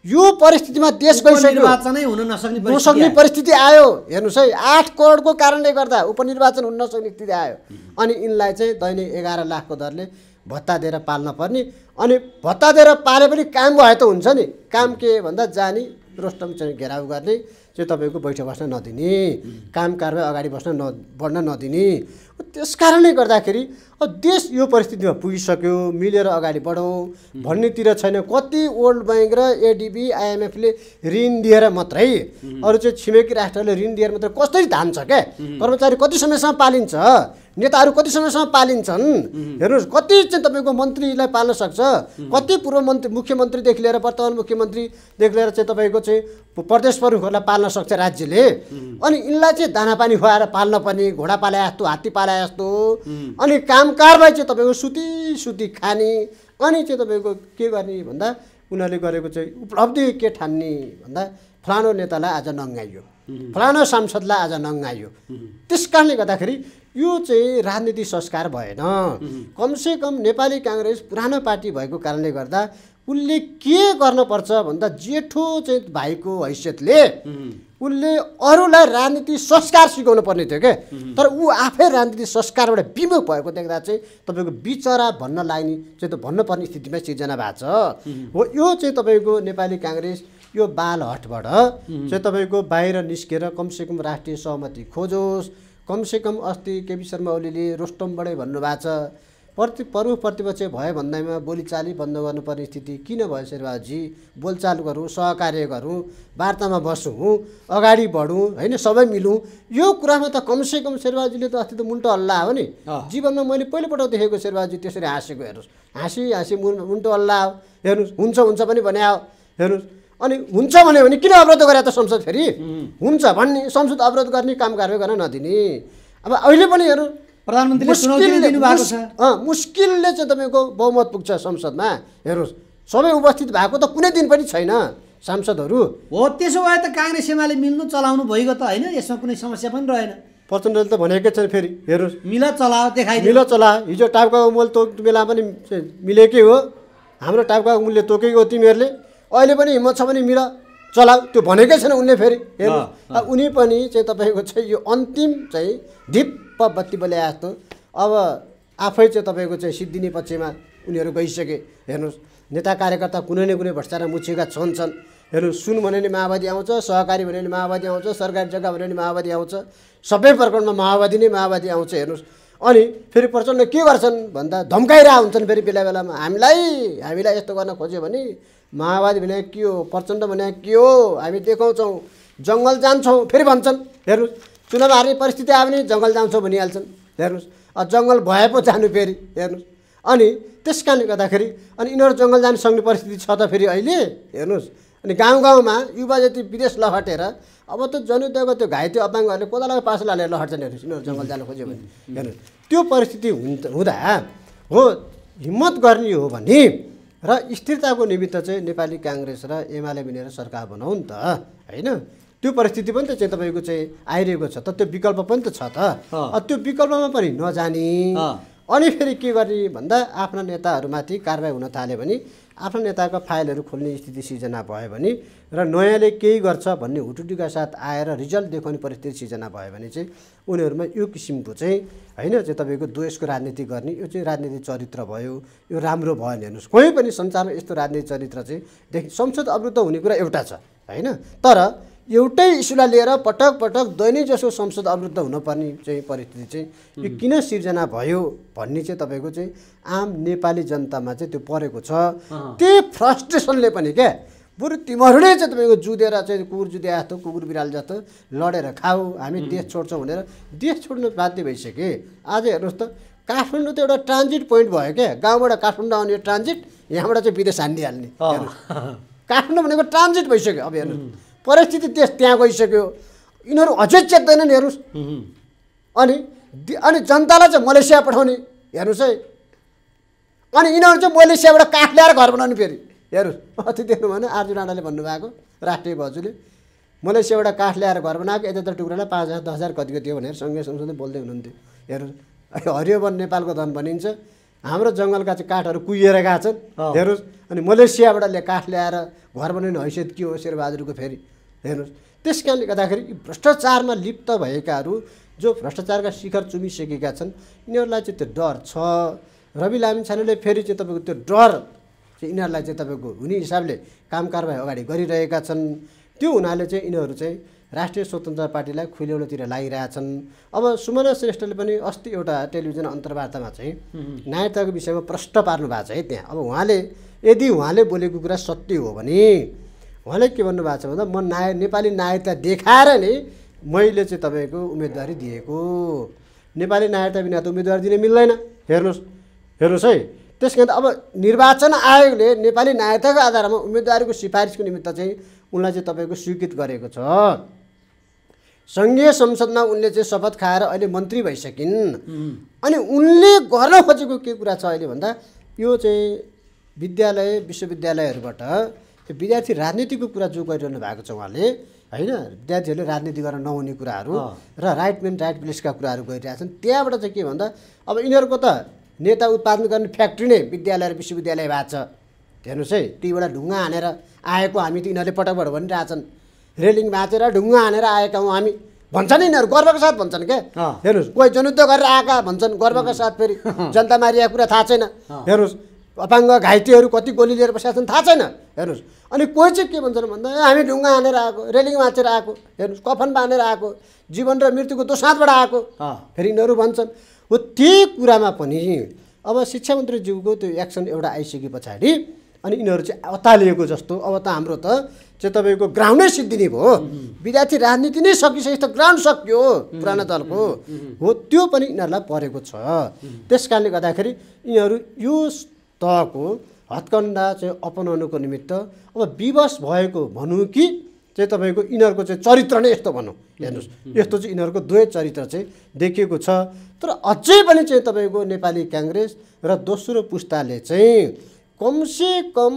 यो परिस्थितिमा देश गइसक्यो। नसक्ने परिस्थिति नसक्ने आयो। परिस्थिति आयो। हेर्नुहोस् है आठ करोडको कारणले गर्दा उपनिर्वाचन हुन नसक्ने स्थिति आयो। अनि यिनलाई चाहिँ दैनिक एघार लाखको दरले भत्ता दिएर पाल्न पर्ने। अनि भत्ता दिएर पाले पनि काम भए त हुन्छ नि। काम के भन्दा जाने रोस्टम चाहिँ घेराउ गर्ने। चाहिँ तपाईँको बैठक बस्न नदिने काम कारवाही अगाडि बस्न न बढ्न नदिने त्यस कारणले गर्दाखेरि देश यो परिस्थितिमा पुगिसक्यो मिलेर अगाडि बढौँ भन्नेतिर छैन। कति वर्ल्ड ब्याङ्क र एडिबी आइएमएफले ऋण दिएर मात्रै अरू चाहिँ छिमेकी राष्ट्रले ऋण दिएर मात्रै कसरी धान्छ क्या कर्मचारी कति समयसम्म पालिन्छ? नेताहरू कति समयसम्म पालिन्छन् हेर्नुहोस् कति चाहिँ तपाईँको मन्त्रीलाई पाल्न सक्छ? कति पूर्व मन्त्री मुख्यमन्त्रीदेखि लिएर वर्तमान मुख्यमन्त्रीदेखि लिएर चाहिँ तपाईँको चाहिँ प्रदेश प्रमुखहरूलाई पाल्न सक्छ राज्यले? अनि यिनलाई चाहिँ दाना पानी खुवाएर पाल्न पर्ने घोडा पाले जस्तो हात्ती पाले जस्तो। अनि काम कारबाही चाहिँ तपाईँको सुती सुती खाने अनि चाहिँ तपाईँको के गर्ने भन्दा उनीहरूले गरेको चाहिँ उपलब्धि के ठान्ने भन्दा फलानु नेतालाई आज नङ्गाइयो। फलानु सांसदलाई आज नङ्गाइयो त्यस कारणले गर्दाखेरि यो चाहिँ राजनीतिक संस्कार भएन। कमसेकम नेपाली काङ्ग्रेस पुरानो पार्टी भएको कारणले गर्दा उसले के गर्नुपर्छ भन्दा जेठो चाहिँ भाइको हैसियतले उसले अरूलाई राजनीति संस्कार सिकाउनु पर्ने थियो क्या तर ऊ आफै राजनीति संस्कारबाट विमुख भएको देख्दा चाहिँ तपाईँको बिचरा भन्न लाग्ने चाहिँ त भन्नुपर्ने स्थितिमा सिर्जना भएको छ। हो यो चाहिँ तपाईँको नेपाली काङ्ग्रेस यो बाल हटबाट चाहिँ तपाईँको बाहिर निस्केर कमसेकम राष्ट्रिय सहमति खोजोस्। कमसेकम अस्ति केपी शर्मा ओलीले रोस्टमबाटै भन्नुभएको छ। प्रति प्रमुख प्रतिपक्ष भयो भन्दैमा बोलीचाली बन्द गर्नुपर्ने स्थिति किन भयो शेरबहादुरजी? बोलचाल गरौँ सहकार्य गरौँ वार्तामा बसौँ अगाडि बढौँ होइन सबै मिलौँ। यो कुरामा त कमसे कम शेरबहादुरजीले त अस्ति त मुन्टो हल्ला हो नि। जीवनमा मैले पहिलोपल्ट देखेको शेरबहादुरजी त्यसरी हाँसेको हेर्नुहोस्। हाँसी हाँसी मुन मुन्टो हल्ला हो। हेर्नुहोस् हुन्छ हुन्छ पनि भने हो हेर्नुहोस् अनि हुन्छ भन्यो भने किन अवरोध गरे त संसद फेरि? हुन्छ भन्ने संसद अवरोध गर्ने काम कारवाही गर्न नदिने। अब अहिले पनि हेर्नु प्रधानमन्त्रीले मुस्किलले- दिनुभएको छ। मुस- अँ, मुस्किलले चाहिँ तपाईँको बहुमत पुग्छ संसदमा। हेर्नुहोस् सबै उपस्थित भएको त कुनै दिन पनि छैन। सांसदहरू। हो त्यसो भए त काङ्ग्रेस एमाले मिल्नु चलाउनु भइगयो त होइन? यसमा कुनै समस्या पनि रहेन। प्रचण्डले त भनेकै छन् फेरि। हेर्नुहोस्। मिल चलाओ देखाइदियो। मिलो चला हिजो टाउकाको मूल्य तोक बेला पनि मिलेकै हो। हाम्रो टाउकाको मूल्य तोकेको हो तिमीहरूले। अहिले पनि हिम्मत छ भने मिल। चलाऊ त्यो भनेकै छैन उनले फेरि। हेर्नु। उनी पनि चाहिँ तपाईँको चाहिँ यो अन्तिम चाहिँ ढिप्प बत्ती बल्या जस्तो। अब आफै चाहिँ तपाईँको चाहिँ सिद्धिने पक्षमा उनीहरू गइसके। हेर्नुहोस्। नेता कार्यकर्ता कुनै न कुनै भ्रष्टाचार मुछेका छन् छन्। हेर्नु सुन भने माओवादी आउँछ सहकारी भने माओवादी आउँछ सरकारी जग्गा भने माओवादी आउँछ। सबै प्रकरणमा माओवादी नै माओवादी आउँछ। हेर्नुहोस्। अनि फेरि प्रचण्ड के गर्छन्? भन्दा धम्काइरहेको हुन्छन् फेरि बेला बेलामा। हामीलाई हामीलाई यस्तो गर्न खोज्यो भने माओवादी भने के हो? प्रचण्ड भने के हो? हामी देखाउँछौँ। जङ्गल जान्छौँ फेरि भन्छन्। हेर्नुहोस् चुनाव हार्ने परिस्थिति आयो भने जङ्गल जान्छौँ भनिहाल्छन्। हेर्नुहोस् जङ्गल भए पो जानु फेरि। हेर्नुहोस् अनि त्यस कारणले गर्दाखेरि अनि यिनीहरू जङ्गल जानु सक्ने परिस्थिति छ त फेरि अहिले? हेर्नुहोस् अनि गाउँ गाउँमा युवा जति विदेश लहटेर अब त जनयुद्धको त्यो घाइते अपाङ्गहरूले कोदालोको पास हालेर लहट्छन् हेर्नुहोस् यिनीहरू जङ्गल जानु खोज्यो भने। हेर्नुहोस् त्यो परिस्थिति हुन् हुँदा हो हिम्मत गर्ने हो भने र स्थिरताको निमित्त चाहिँ नेपाली काङ्ग्रेस र एमाले मिलेर सरकार बनाऊ नि त होइन? त्यो परिस्थिति पनि त चाहिँ तपाईँको चाहिँ आइरहेको छ त त्यो विकल्प पनि त छ त। त्यो विकल्पमा पनि नजाने। अनि फेरि के गर्ने भन्दा आफ्ना नेताहरूमाथि कारवाही हुन थाल्यो भने आफ्ना नेताको फाइलहरू खोल्ने स्थिति सिर्जना भयो भने र नयाँले केही गर्छ भन्ने हुटुटीका साथ आएर रिजल्ट देखाउने परिस्थिति सिर्जना भयो भने चाहिँ उनीहरूमा यो किसिमको चाहिँ होइन चाहिँ तपाईँको द्वेषको राजनीति गर्ने यो चाहिँ राजनीतिक चरित्र भयो यो राम्रो भयो नि हेर्नुहोस्। कोही पनि संसारमा यस्तो राजनीतिक चरित्र चाहिँ देखि संसद अवरुद्ध हुने कुरा एउटा छ होइन? तर एउटै इस्युलाई लिएर पटक पटक दैनिक जसो संसद अवरुद्ध हुनुपर्ने चाहिँ परिस्थिति चाहिँ यो किन सिर्जना भयो भन्ने चाहिँ तपाईँको चाहिँ आम नेपाली जनतामा चाहिँ त्यो परेको छ। त्यही फ्रस्ट्रेसनले पनि क्या बरु तिमीहरूले चाहिँ तपाईँको जुधेर चाहिँ कुकुर जुधे जस्तो कुकुर बिराल जस्तो लडेर खाऊ हामी देश छोड्छौँ भनेर देश छोड्नु बाध्य भइसके। आज हेर्नुहोस् त काठमाडौँ त एउटा ट्रान्जिट पोइन्ट भयो क्या। गाउँबाट काठमाडौँ आउने ट्रान्जिट यहाँबाट चाहिँ विदेश हानिदिइहाल्ने। काठमाडौँ भनेको ट्रान्जिट भइसक्यो। अब हेर्नुहोस्। परिस्थिति त्यस त्यहाँ गइसक्यो। यिनीहरू अझै चेत्दैनन् हेर्नुहोस्। अनि अनि जनतालाई चाहिँ मलेसिया पठाउने हेर्नुहोस् है। अनि यिनीहरू चाहिँ मलेसियाबाट काठ ल्याएर घर बनाउने फेरि हेर्नुहोस्। अति देख्नु भएन आर्जु डाँडाले भन्नुभएको राष्ट्रिय भाउजूले मलेसियाबाट काठ ल्याएर घर बनाएको यता टुक्रालाई पाँच हजार दस हजार कति कति हो भनेर सँगै सँगसँगै बोल्दै हुनुहुन्थ्यो। हेर्नुहोस्। हरियो वन नेपालको धन भनिन्छ। हाम्रो जङ्गलका चाहिँ काठहरू कुहिएर गएको छन्। हेर्नुहोस् अनि मलेसियाबाट काठ ल्याएर घर बनाउने हैसियत के हो शेरबहादुरको फेरि? हेर्नुहोस्। त्यस कारणले गर्दाखेरि भ्रष्टाचारमा लिप्त भएकाहरू जो भ्रष्टाचारका शिखर चुमिसकेका छन् यिनीहरूलाई चाहिँ त्यो डर छ। रवि लामी छानेले फेरि चाहिँ तपाईँको त्यो डर चाहिँ यिनीहरूलाई चाहिँ तपाईँको हुने हिसाबले काम कारवाही अगाडि गरिरहेका छन्। त्यो हुनाले चाहिँ यिनीहरू चाहिँ राष्ट्रिय स्वतन्त्र पार्टीलाई खुलेउलोतिर लागिरहेछन्। अब सुमना श्रेष्ठले पनि अस्ति एउटा टेलिभिजन अन्तर्वार्तामा चाहिँ नायकताको विषयमा प्रश्न पार्नु भएको छ है त्यहाँ। अब उहाँले यदि उहाँले बोलेको कुरा सत्य हो भने उहाँले के भन्नुभएको छ भन्दा म नाय नेपाली नायकता देखाएर नै मैले चाहिँ तपाईँको उम्मेदवारी दिएको। नेपाली नायकता बिना त उम्मेदवारी दिने मिल्दैन। हेर्नुहोस् हेर्नुहोस् है। त्यस कारण अब निर्वाचन आयोगले नेपाली नायकताको आधारमा उम्मेदवारीको सिफारिसको निमित्त चाहिँ उनलाई चाहिँ तपाईँको स्वीकृत गरेको छ। सङ्घीय संसदमा उनले चाहिँ शपथ खाएर अहिले मन्त्री भइसकिन्। अनि उनले गर्न खोजेको के कुरा छ अहिले भन्दा यो चाहिँ विद्यालय विश्वविद्यालयहरूबाट त्यो विद्यार्थी राजनीतिको कुरा जो गरिरहनु भएको छ उहाँले होइन? विद्यार्थीहरूले राजनीति गर्न नहुने कुराहरू। र राइट मेन राइट प्लेसका कुराहरू गरिरहेछन्। त्यहाँबाट चाहिँ के भन्दा अब यिनीहरूको त नेता उत्पादन गर्ने फ्याक्ट्री नै विद्यालय र विश्वविद्यालय भएको छ हेर्नुहोस् है तीबाट ढुङ्गा हानेर आएको हामी त यिनीहरूले पटकबाट भनिरहेछन्। रेलिङ भाँचेर ढुङ्गा हानेर आएका हौँ हामी। भन्छन् यिनीहरू गर्वको साथ भन्छन् अँ। हेर्नुहोस् कोही जनयुद्ध गरेर आएका भन्छन् गर्वको साथ फेरि। जनता मारिएको कुरा थाहा छैन। हेर्नुहोस् अपाङ्ग घाइतेहरू कति गोली लिएर बसेका छन् थाहा छैन। हेर्नुहोस् अनि कोही चाहिँ के भन्छन् भन्दा "ए, हामी ढुङ्गा हानेर आएको रेलिङ भाँचेर आएको हेर्नुहोस् कफन बाँधेर आएको जीवन र मृत्युको दोसाँतबाट आएको। फेरि यिनीहरू भन्छन् हो त्यही कुरामा पनि अब शिक्षा मन्त्रीज्यूको त्यो एक्सन एउटा आइसके पछाडि अनि यिनीहरू चाहिँ अतालिएको जस्तो अब त हाम्रो त चाहिँ तपाईँको ग्राउन्डै सिद्धिने भयो। विद्यार्थी राजनीति नै सकिसकेपछि त ग्राउन्ड सक्यो पुरानो दलको। हो त्यो पनि यिनीहरूलाई परेको छ। त्यस कारणले गर्दाखेरि यिनीहरू यो तहको हत्कण्डा चाहिँ अपनाउनुको निमित्त अब विवश भएको भनौँ कि चाहिँ तपाईँको यिनीहरूको चाहिँ चरित्र नै यस्तो भनौँ। हेर्नुहोस् यस्तो चाहिँ यिनीहरूको दुवै चरित्र चाहिँ देखिएको छ। तर अझै पनि चाहिँ तपाईँको नेपाली काङ्ग्रेस र दोस्रो पुस्ताले चाहिँ कमसे कम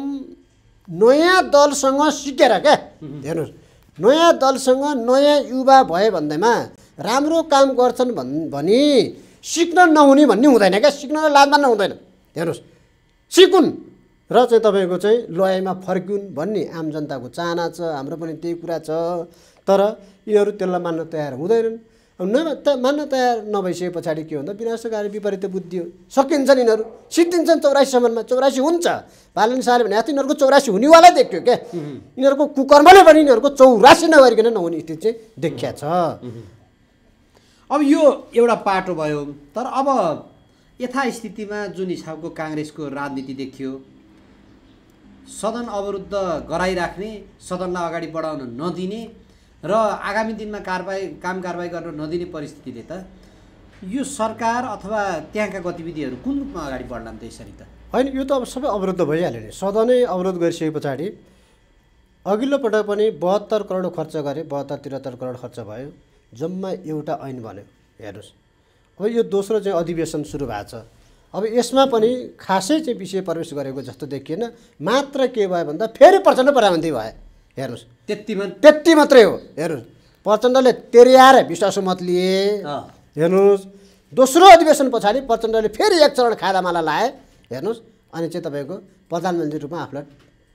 नयाँ दलसँग सिकेर क्या हेर्नुहोस्। नयाँ दलसँग नयाँ युवा भयो भन्दैमा राम्रो काम गर्छन् भन् भनी सिक्न नहुने भन्ने हुँदैन क्या सिक्न मान्न हुँदैन। हेर्नुहोस्। सिकुन्। र चाहिँ तपाईँको चाहिँ लयाइमा फर्किउन् भन्ने आम जनताको चाहना छ हाम्रो पनि त्यही कुरा छ। तर यिनीहरू त्यसलाई मान्न तयार हुँदैनन्। न त मान्न तयार नभइसके पछाडि के भन्दा विनाशकारी विपरीत बुद्धि हो। सकिन्छन् यिनीहरू। सिद्धिन्छन् चौरासीसम्ममा। चौरासी हुन्छ। पालन शाहले भने जस्तो यिनीहरूको चौरासी हुनेवालै देख्यो क्या। यिनीहरूको कुकर्मले पनि यिनीहरूको चौरासी नगरिकन नहुने स्थिति चाहिँ देखिया छ। अब यो एउटा पाटो भयो। तर अब यथास्थितिमा जुन हिसाबको काङ्ग्रेसको राजनीति देखियो सदन अवरुद्ध गराइराख्ने सदनलाई अगाडि बढाउन नदिने र आगामी दिनमा कारबाही काम कारबाही गर्न नदिने परिस्थितिले त यो सरकार अथवा त्यहाँका गतिविधिहरू कुन रूपमा अगाडि बढ्लान् त यसरी त? होइन यो त अब सबै अवरुद्ध भइहाल्यो नि। सदनै अवरोध गरिसके पछाडि अघिल्लो पटक पनि बहत्तर करोड खर्च गरे बहत्तर त्रिहत्तर करोड खर्च भयो जम्मा एउटा ऐन बन्यो। हेर्नुहोस्। अब यो दोस्रो चाहिँ अधिवेशन सुरु भएको छ। अब यसमा पनि खासै चाहिँ विषय प्रवेश गरेको जस्तो देखिएन। मात्र के भयो भन्दा फेरि प्रचण्ड प्रधानमन्त्री भए। हेर्नुहोस्। त्यतिमा त्यति मात्रै हो। हेर्नुहोस्। प्रचण्डले तेर्याएर विश्वासो मत लिए। हेर्नुहोस्। दोस्रो अधिवेशन पछाडि प्रचण्डले फेरि एक चरण खादामाला लाए। हेर्नुहोस्। अनि चाहिँ तपाईँको प्रधानमन्त्री रूपमा आफूलाई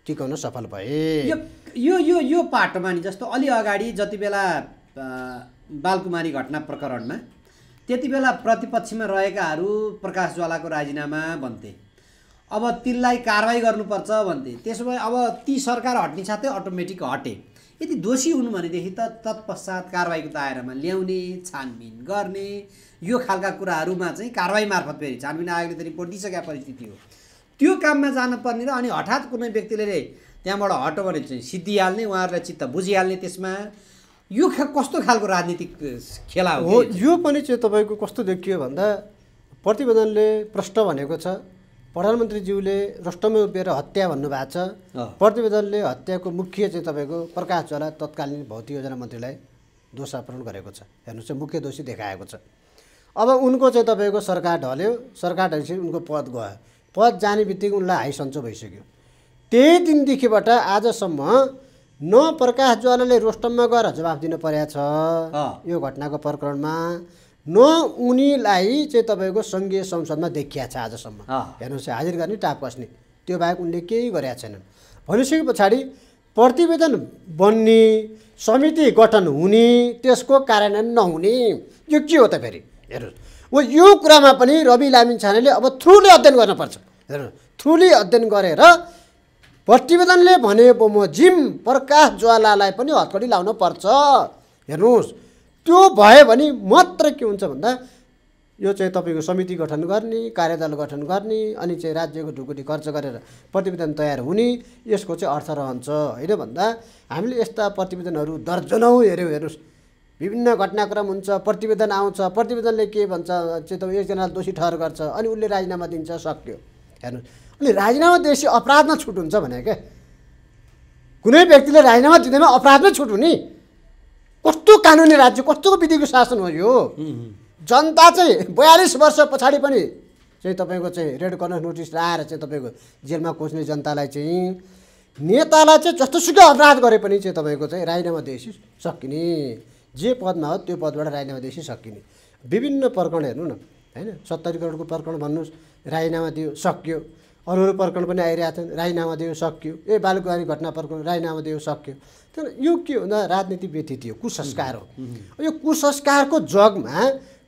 टिकाउन सफल भए। यो यो यो पाटोमा नि जस्तो अलि अगाडि जति बेला बालकुमारी घटना प्रकरणमा त्यति बेला प्रतिपक्षमा रहेकाहरू प्रकाश ज्वालाको राजीनामा भन्थे। अब तिनलाई कारवाही गर्नुपर्छ भन्थे। त्यसो भए अब ती सरकार हट्ने साथै अटोमेटिक हटे। यदि दोषी हुनु भनेदेखि त तत्पश्चात कारवाहीको दायरामा ल्याउने छानबिन गर्ने यो खालका कुराहरूमा चाहिँ कारवाही मार्फत फेरि छानबिन आयोगले त रिपोर्ट दिइसकेका परिस्थिति हो त्यो काममा जानुपर्ने र अनि हठात कुनै व्यक्तिले त्यहाँबाट हटो भने चाहिँ सिद्धिहाल्ने उहाँहरूलाई चित्त बुझिहाल्ने त्यसमा यो खा कस्तो खालको राजनीतिक खेला हो? यो पनि चाहिँ तपाईँको कस्तो देखियो भन्दा प्रतिवेदनले प्रश्न भनेको छ प्रधानमन्त्रीज्यूले रस्टमै उभिएर हत्या भन्नुभएको छ। प्रतिवेदनले हत्याको मुख्य चाहिँ तपाईँको प्रकाश ज्वाला तत्कालीन भौतिक योजना मन्त्रीलाई दोषारोपण गरेको छ हेर्नुहोस् चाहिँ मुख्य दोषी देखाएको छ अब उनको चाहिँ तपाईँको सरकार ढल्यो सरकार ढलेपछि उनको पद गयो। पद जाने बित्तिकै उनलाई हाई सन्चो भइसक्यो। त्यही दिनदेखिबाट आजसम्म न प्रकाश ज्वालाले रोस्टममा गएर जवाफ दिनु परेको छ। यो घटनाको प्रकरणमा। न उनीलाई चाहिँ तपाईँको सङ्घीय संसदमा देखिया छ आजसम्म। हेर्नुहोस् हाजिर गर्ने टाप कस्ने। त्यो बाहेक उनले केही गरेका छैनन्। भनिसके पछाडि प्रतिवेदन बन्ने समिति गठन हुने त्यसको कार्यान्वयन नहुने यो के हो त फेरि? हेर्नुहोस्। हो यो कुरामा पनि रवि लामिन छानेले अब थ्रुली अध्ययन गर्नुपर्छ हेर्नुहोस् थ्रुली अध्ययन गरेर प्रतिवेदनले भने बमोजिम प्रकाश ज्वालालाई पनि हतकडी लाउन पर्छ। हेर्नुहोस् त्यो भयो भने मात्र के हुन्छ भन्दा यो चाहिँ तपाईँको समिति गठन गर्ने कार्यदल गठन गर्ने अनि चाहिँ राज्यको ढुकुटी खर्च गरेर प्रतिवेदन तयार हुने यसको चाहिँ अर्थ रहन्छ। होइन भन्दा हामीले यस्ता प्रतिवेदनहरू दर्जनौँ हेऱ्यौँ। हेर्नुहोस् विभिन्न घटनाक्रम हुन्छ प्रतिवेदन आउँछ। प्रतिवेदनले के भन्छ तपाईँ एकजनालाई दोषी ठहर गर्छ अनि उसले राजीनामा दिन्छ सक्यो। हेर्नुहोस्। अनि राजीनामा दिएपछि अपराधमा छुट हुन्छ भने क्या कुनै व्यक्तिले राजीनामा दिँदैमा अपराधमै छुट हुने। कस्तो कानुनी राज्य कस्तो विधिको शासन हो यो? जनता चाहिँ बयालिस वर्ष पछाडि पनि चाहिँ तपाईँको चाहिँ रेड कर्नर नोटिस आएर चाहिँ तपाईँको जेलमा कोच्ने जनतालाई चाहिँ नेतालाई चाहिँ जस्तोसुकै अपराध गरे पनि चाहिँ तपाईँको चाहिँ राजीनामा दिएपछि सकिने। जे पदमा हो त्यो पदबाट राजीनामा दिएपछि सकिने। विभिन्न प्रकरण हेर्नु न होइन? सत्तरी करोडको प्रकरण भन्नुहोस् राजीनामा दियो सक्यो। अरू अरू प्रकरण पनि आइरहेको छन् राजीनामा दियो सक्यो। ए बालकुमारी घटना प्रकरण राजीनामा दियो सक्यो। तर यो के भन्दा राजनीति व्यतीत हो कुसंस्कार हो। यो कुसंस्कारको जगमा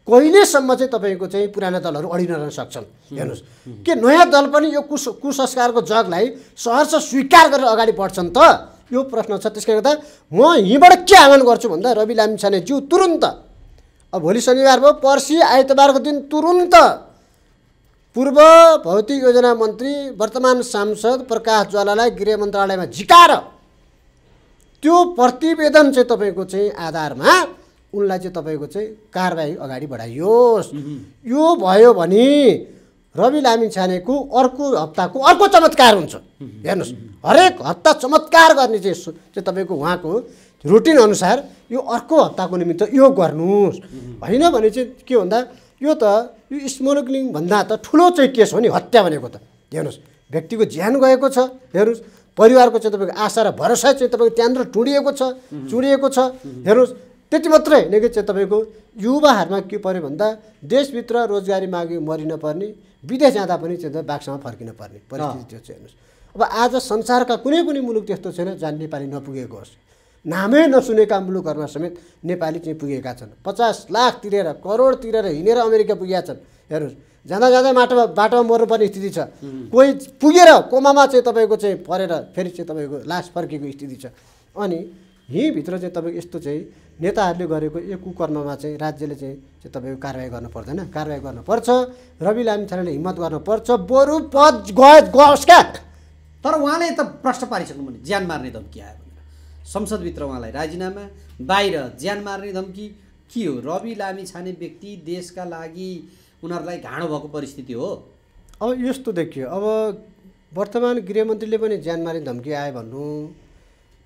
कहिलेसम्म चाहिँ तपाईँको चाहिँ पुराना दलहरू अडिरहन सक्छन्? हेर्नुहोस्। के नयाँ दल पनि यो कुस कुसंस्कारको जगलाई सहर्ष स्वीकार गरेर अगाडि बढ्छन् त? यो प्रश्न छ त्यसले गर्दा म यहीँबाट के आह्वान गर्छु भन्दा रवि लामिछानेज्यू तुरुन्त। अब भोलि शनिबार भयो पर्सि आइतबारको दिन तुरुन्त। पूर्व भौतिक योजना मन्त्री वर्तमान सांसद प्रकाश ज्वालालाई गृह मन्त्रालयमा झिकाएर त्यो प्रतिवेदन चाहिँ तपाईँको चाहिँ आधारमा उनलाई चाहिँ तपाईँको चाहिँ कारबाही अगाडि बढाइयोस्। यो भयो भने रवि लामी छानेको अर्को हप्ताको अर्को चमत्कार हुन्छ। हेर्नुहोस् हरेक हप्ता चमत्कार गर्ने चाहिँ चाहिँ तपाईँको उहाँको रुटिन अनुसार यो अर्को हप्ताको निमित्त यो गर्नुहोस्। होइन भने चाहिँ के भन्दा यो त यो स्मोकलिङ भन्दा त ठुलो चाहिँ केस हो नि हत्या भनेको त। हेर्नुहोस् व्यक्तिको ज्यान गएको छ हेर्नुहोस् परिवारको चाहिँ तपाईँको आशा र भरोसा चाहिँ तपाईँको त्यहाँनिर टुडिएको छ चुडिएको छ। हेर्नुहोस् त्यति मात्रै होइन कि चाहिँ तपाईँको युवाहरूमा के पऱ्यो भन्दा देशभित्र रोजगारी मागी मरिन पर्ने विदेश जाँदा पनि चाहिँ त बाक्समा फर्किन पर्ने परिस्थिति त्यो चाहिँ हेर्नुहोस्। अब आज संसारका कुनै पनि मुलुक त्यस्तो छैन जहाँ नेपाली नपुगेको होस्। नामै नसुनेका मुलुकहरूमा समेत नेपाली चाहिँ पुगेका छन्। पचास लाख तिरेर करोड तिरेर हिँडेर अमेरिका पुगेका छन्। हेर्नुहोस् जाँदा जाँदै बाटोमा बाटोमा मर्नुपर्ने स्थिति छ। कोही पुगेर कोमामा चाहिँ तपाईँको चाहिँ परेर फेरि चाहिँ तपाईँको लास फर्केको स्थिति छ। अनि यहीँभित्र चाहिँ तपाईँको यस्तो चाहिँ नेताहरूले गरेको यो कुकर्ममा चाहिँ राज्यले चाहिँ तपाईँको कारवाही गर्नु पर्दैन कारवाही गर्नुपर्छ। रवि लामिछानेले हिम्मत गर्नुपर्छ। बरु पद गए गयोस् क्या तर उहाँले त प्रश्न पारिसक्नु भने ज्यान मार्ने धम्की आयो भनेर। संसदभित्र उहाँलाई राजीनामा बाहिर ज्यान मार्ने धम्की। के हो? रवि लामी छाने व्यक्ति देशका लागि उनीहरूलाई घाँडो भएको परिस्थिति हो। अब यस्तो देखियो। अब वर्तमान गृहमन्त्रीले पनि ज्यान मार्ने धम्की आयो भन्नु।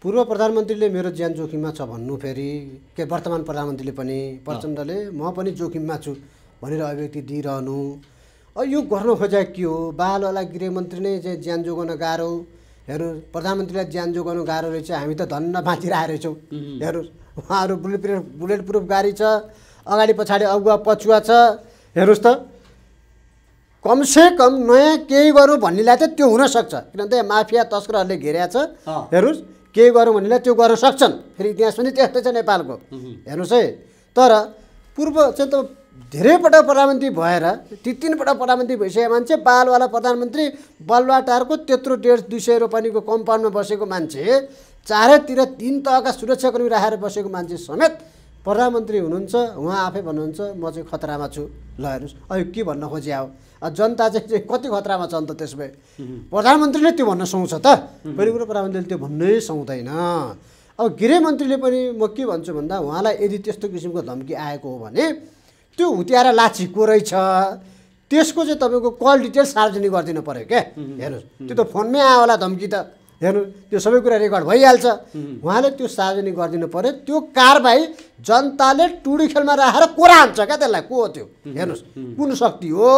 पूर्व प्रधानमन्त्रीले मेरो ज्यान जोखिममा छ भन्नु फेरि के वर्तमान प्रधानमन्त्रीले पनि प्रचण्डले म पनि जोखिममा छु भनेर अभिव्यक्ति दिइरहनु। यो गर्न खोजेको के हो? बालवाला गृहमन्त्री नै चाहिँ ज्यान जोगाउन गाह्रो हेर्नु प्रधानमन्त्रीलाई ज्यान जोगाउनु गाह्रो रहेछ हामी त धन्न बाँचिरहेको रहेछौँ। हेर्नुहोस् उहाँहरू बुलेट प्रुफ बुलेट प्रुफ गाडी छ अगाडि पछाडि अगुवा पछुवा छ। हेर्नुहोस् त कमसे कम नयाँ केही गरौँ भन्नेलाई चाहिँ त्यो हुनसक्छ। किनभने माफिया तस्करहरूले घेरेको छ। हेर्नुहोस् केही गरौँ भन्नेलाई त्यो गर्न सक्छन्। फेरि इतिहास पनि त्यस्तै छ नेपालको। हेर्नुहोस् है। तर पूर्व चाहिँ त धेरैपटक प्रधानमन्त्री भएर ती तिनपटक प्रधानमन्त्री भइसकेको मान्छे बालवाला प्रधानमन्त्री बलुवाटारको त्यत्रो डेढ दुई सय रोपनीको कम्पाउन्डमा बसेको मान्छे चारैतिर तिन तहका सुरक्षाकर्मी राखेर बसेको मान्छे समेत प्रधानमन्त्री हुनुहुन्छ उहाँ आफै भन्नुहुन्छ म चाहिँ खतरामा छु। ल हेर्नुहोस् अहिले के भन्न खोजिया हो अब जनता चाहिँ कति खतरामा छ अन्त त्यसो भए प्रधानमन्त्रीले त्यो भन्न सुहाउँछ त। पहिलो कुरो प्रधानमन्त्रीले त्यो भन्नै सुहाउँदैन। अब गृहमन्त्रीले पनि म के भन्छु भन्दा उहाँलाई यदि त्यस्तो किसिमको धम्की आएको हो भने त्यो हुत्याएर लाची को रहेछ। त्यसको चाहिँ तपाईँको कल डिटेल सार्वजनिक गरिदिनु पऱ्यो क्या। हेर्नुहोस् त्यो त फोनमै आयो होला धम्की त। हेर्नु त्यो सबै कुरा रेकर्ड भइहाल्छ। उहाँले त्यो सार्वजनिक गरिदिनु पऱ्यो त्यो कारबाही जनताले टुडी खेलमा राखेर कोरा हान्छ क्या त्यसलाई। को हो त्यो? हेर्नुहोस् कुन शक्ति हो?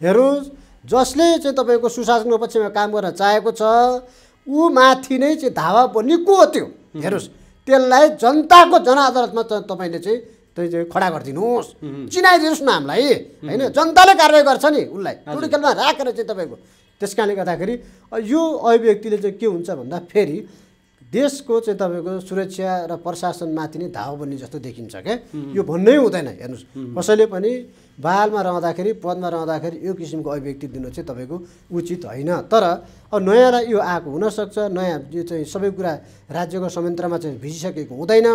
हेर्नुहोस् जसले चाहिँ तपाईँको सुशासनको पक्षमा काम गर्न चाहेको छ ऊ माथि नै चाहिँ धावा बन्ने को हो त्यो? हेर्नुहोस् त्यसलाई जनताको जनअदालतमा तपाईँले चाहिँ चाहिँ खडा गरिदिनुहोस्। चिनाइदिनुहोस् न हामीलाई होइन? जनताले कारवाही गर्छ नि उसलाई टुडी खेलमा राखेर चाहिँ तपाईँको त्यस कारणले गर्दाखेरि यो अभिव्यक्तिले चाहिँ के हुन्छ भन्दा फेरि देशको चाहिँ तपाईँको सुरक्षा र प्रशासनमाथि नै धावा बन्ने जस्तो देखिन्छ क्या? यो भन्नै हुँदैन हेर्नुहोस्। कसैले पनि बालमा रहँदाखेरि पदमा रहँदाखेरि यो किसिमको अभिव्यक्ति दिनु चाहिँ तपाईँको उचित होइन। तर अब नयाँलाई यो आएको हुनसक्छ नयाँ यो चाहिँ सबै कुरा राज्यको संयन्त्रमा चाहिँ भिजिसकेको हुँदैन।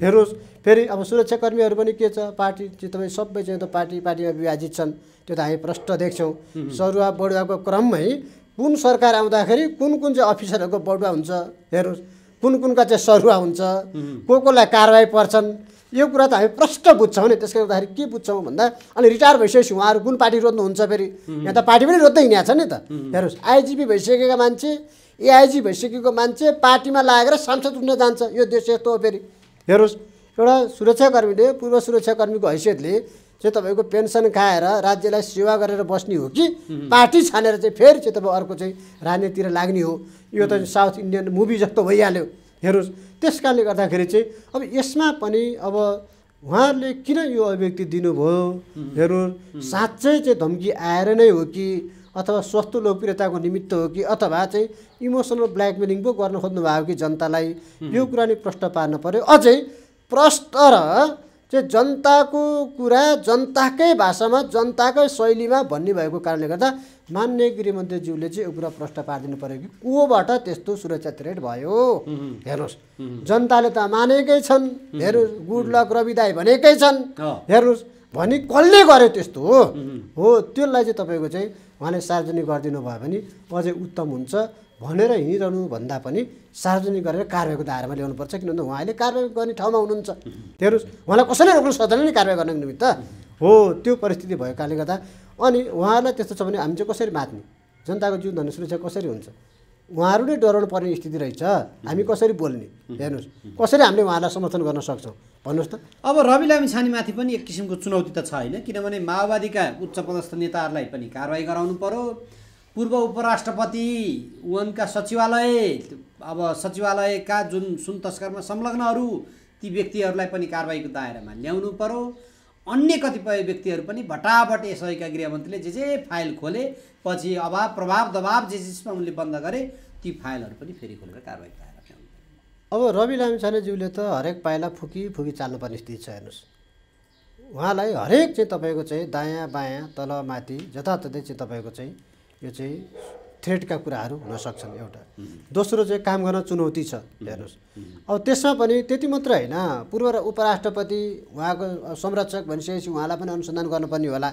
हेर्नुहोस् फेरि अब सुरक्षाकर्मीहरू पनि के छ? पार्टी चाहिँ तपाईँ सबै चाहिँ त पार्टी पार्टीमा विभाजित छन् त्यो त हामी प्रष्ट देख्छौँ। सरुवा बढुवाको क्रममै कुन सरकार आउँदाखेरि कुन कुन चाहिँ अफिसरहरूको बढुवा हुन्छ हेर्नुहोस्। कुन कुनका चाहिँ सरुवा हुन्छ को कोलाई कारवाही पर्छन् यो कुरा त हामी प्रष्ट बुझ्छौँ नि। त्यसले गर्दाखेरि के बुझ्छौँ भन्दा अनि रिटायर भइसकेपछि उहाँहरू कुन पार्टी रोज्नुहुन्छ फेरि? यहाँ त पार्टी पनि रोज्दै हिँडेको छ नि त। हेर्नुहोस् आइजिपी भइसकेका मान्छे एआइजी भइसकेको मान्छे पार्टीमा लागेर सांसद हुन जान्छ। यो देश यस्तो हो फेरि। हेर्नुहोस् एउटा सुरक्षाकर्मीले पूर्व सुरक्षाकर्मीको हैसियतले चाहिँ तपाईँको पेन्सन खाएर राज्यलाई सेवा गरेर बस्ने हो कि? पार्टी छानेर चाहिँ फेरि चाहिँ तपाईँ अर्को चाहिँ राजनीतितिर लाग्ने हो। यो त साउथ इन्डियन मुभी जस्तो भइहाल्यो। हेर्नुहोस्। त्यस कारणले गर्दाखेरि चाहिँ अब यसमा पनि अब उहाँहरूले किन यो अभिव्यक्ति दिनुभयो? हेर्नु साँच्चै चाहिँ धम्की आएर नै हो कि? अथवा स्वस्थ लोकप्रियताको निमित्त हो कि? अथवा चाहिँ इमोसनल ब्ल्याकमेलिङ पो गर्न खोज्नु भएको कि जनतालाई? यो कुरा नि प्रश्न पार्नु पऱ्यो अझै प्रश्न र चाहिँ जनताको कुरा जनताकै भाषामा जनताकै शैलीमा भन्ने भएको कारणले गर्दा मान्य गृहमन्त्रीज्यूले चाहिँ यो कुरा प्रश्न पारिदिनु पऱ्यो कि कोबाट त्यस्तो सुरक्षा थ्रेट भयो? हेर्नुहोस्। जनताले त मानेकै छन्। हेर्नुहोस् गुड लक रवि दाई भनेकै छन्। हेर्नुहोस् भनी कसले गर्यो त्यस्तो हो? हो त्यसलाई चाहिँ तपाईँको चाहिँ उहाँले सार्वजनिक गरिदिनु भयो भने अझै उत्तम हुन्छ। भनेर हिँडिरहनु भन्दा पनि सार्वजनिक गरेर कारवाहीको दायरामा ल्याउनुपर्छ किन भन्दा उहाँले कारवाही गर्ने ठाउँमा हुनुहुन्छ। हेर्नुहोस् उहाँलाई कसैले रोक्नु सक्दैन नि कारवाही गर्नको निमित्त हो त्यो परिस्थिति भएको कारणले गर्दा अनि उहाँहरूलाई त्यस्तो छ भने हामी चाहिँ कसरी बाँच्ने जनताको जीवन धन सुरक्षा कसरी हुन्छ? उहाँहरू नै डराउनु पर्ने स्थिति रहेछ हामी कसरी बोल्ने? हेर्नुहोस् कसरी हामीले उहाँलाई समर्थन गर्न सक्छौँ? भन्नुहोस् त। अब रवि लामिछानेमाथि पनि एक किसिमको चुनौती त छ होइन किनभने माओवादीका उच्च पदस्थ नेताहरूलाई पनि कारवाही गराउनु पर्यो पूर्व उपराष्ट्रपति उनका सचिवालय अब सचिवालयका जुन सुन तस्करमा संलग्नहरू ती व्यक्तिहरूलाई पनि कारवाहीको दायरामा ल्याउनु पर्यो अन्य कतिपय व्यक्तिहरू पनि भटाभट यसैका गृहमन्त्रीले जे जे फाइल खोले पछि अभाव प्रभाव दबाव जे जेसमा उनले बन्द गरे ती फाइलहरू पनि फेरि खोलेर कारवाही दायरा ल्याउनु। अब रवि लामिछानेज्यूले त हरेक पाइला फुकी फुकी चाल्नुपर्ने स्थिति छ हेर्नुहोस् उहाँलाई हरेक चाहिँ तपाईँको चाहिँ दायाँ बायाँ तल माथि जताततै चाहिँ तपाईँको चाहिँ यो चाहिँ थ्रेडका कुराहरू हुन सक्छन् एउटा। दोस्रो चाहिँ काम गर्न चुनौती छ हेर्नुहोस्। अब त्यसमा पनि त्यति मात्र होइन पूर्व र उपराष्ट्रपति उहाँको संरक्षक भनिसकेपछि उहाँलाई पनि अनुसन्धान गर्नुपर्ने होला।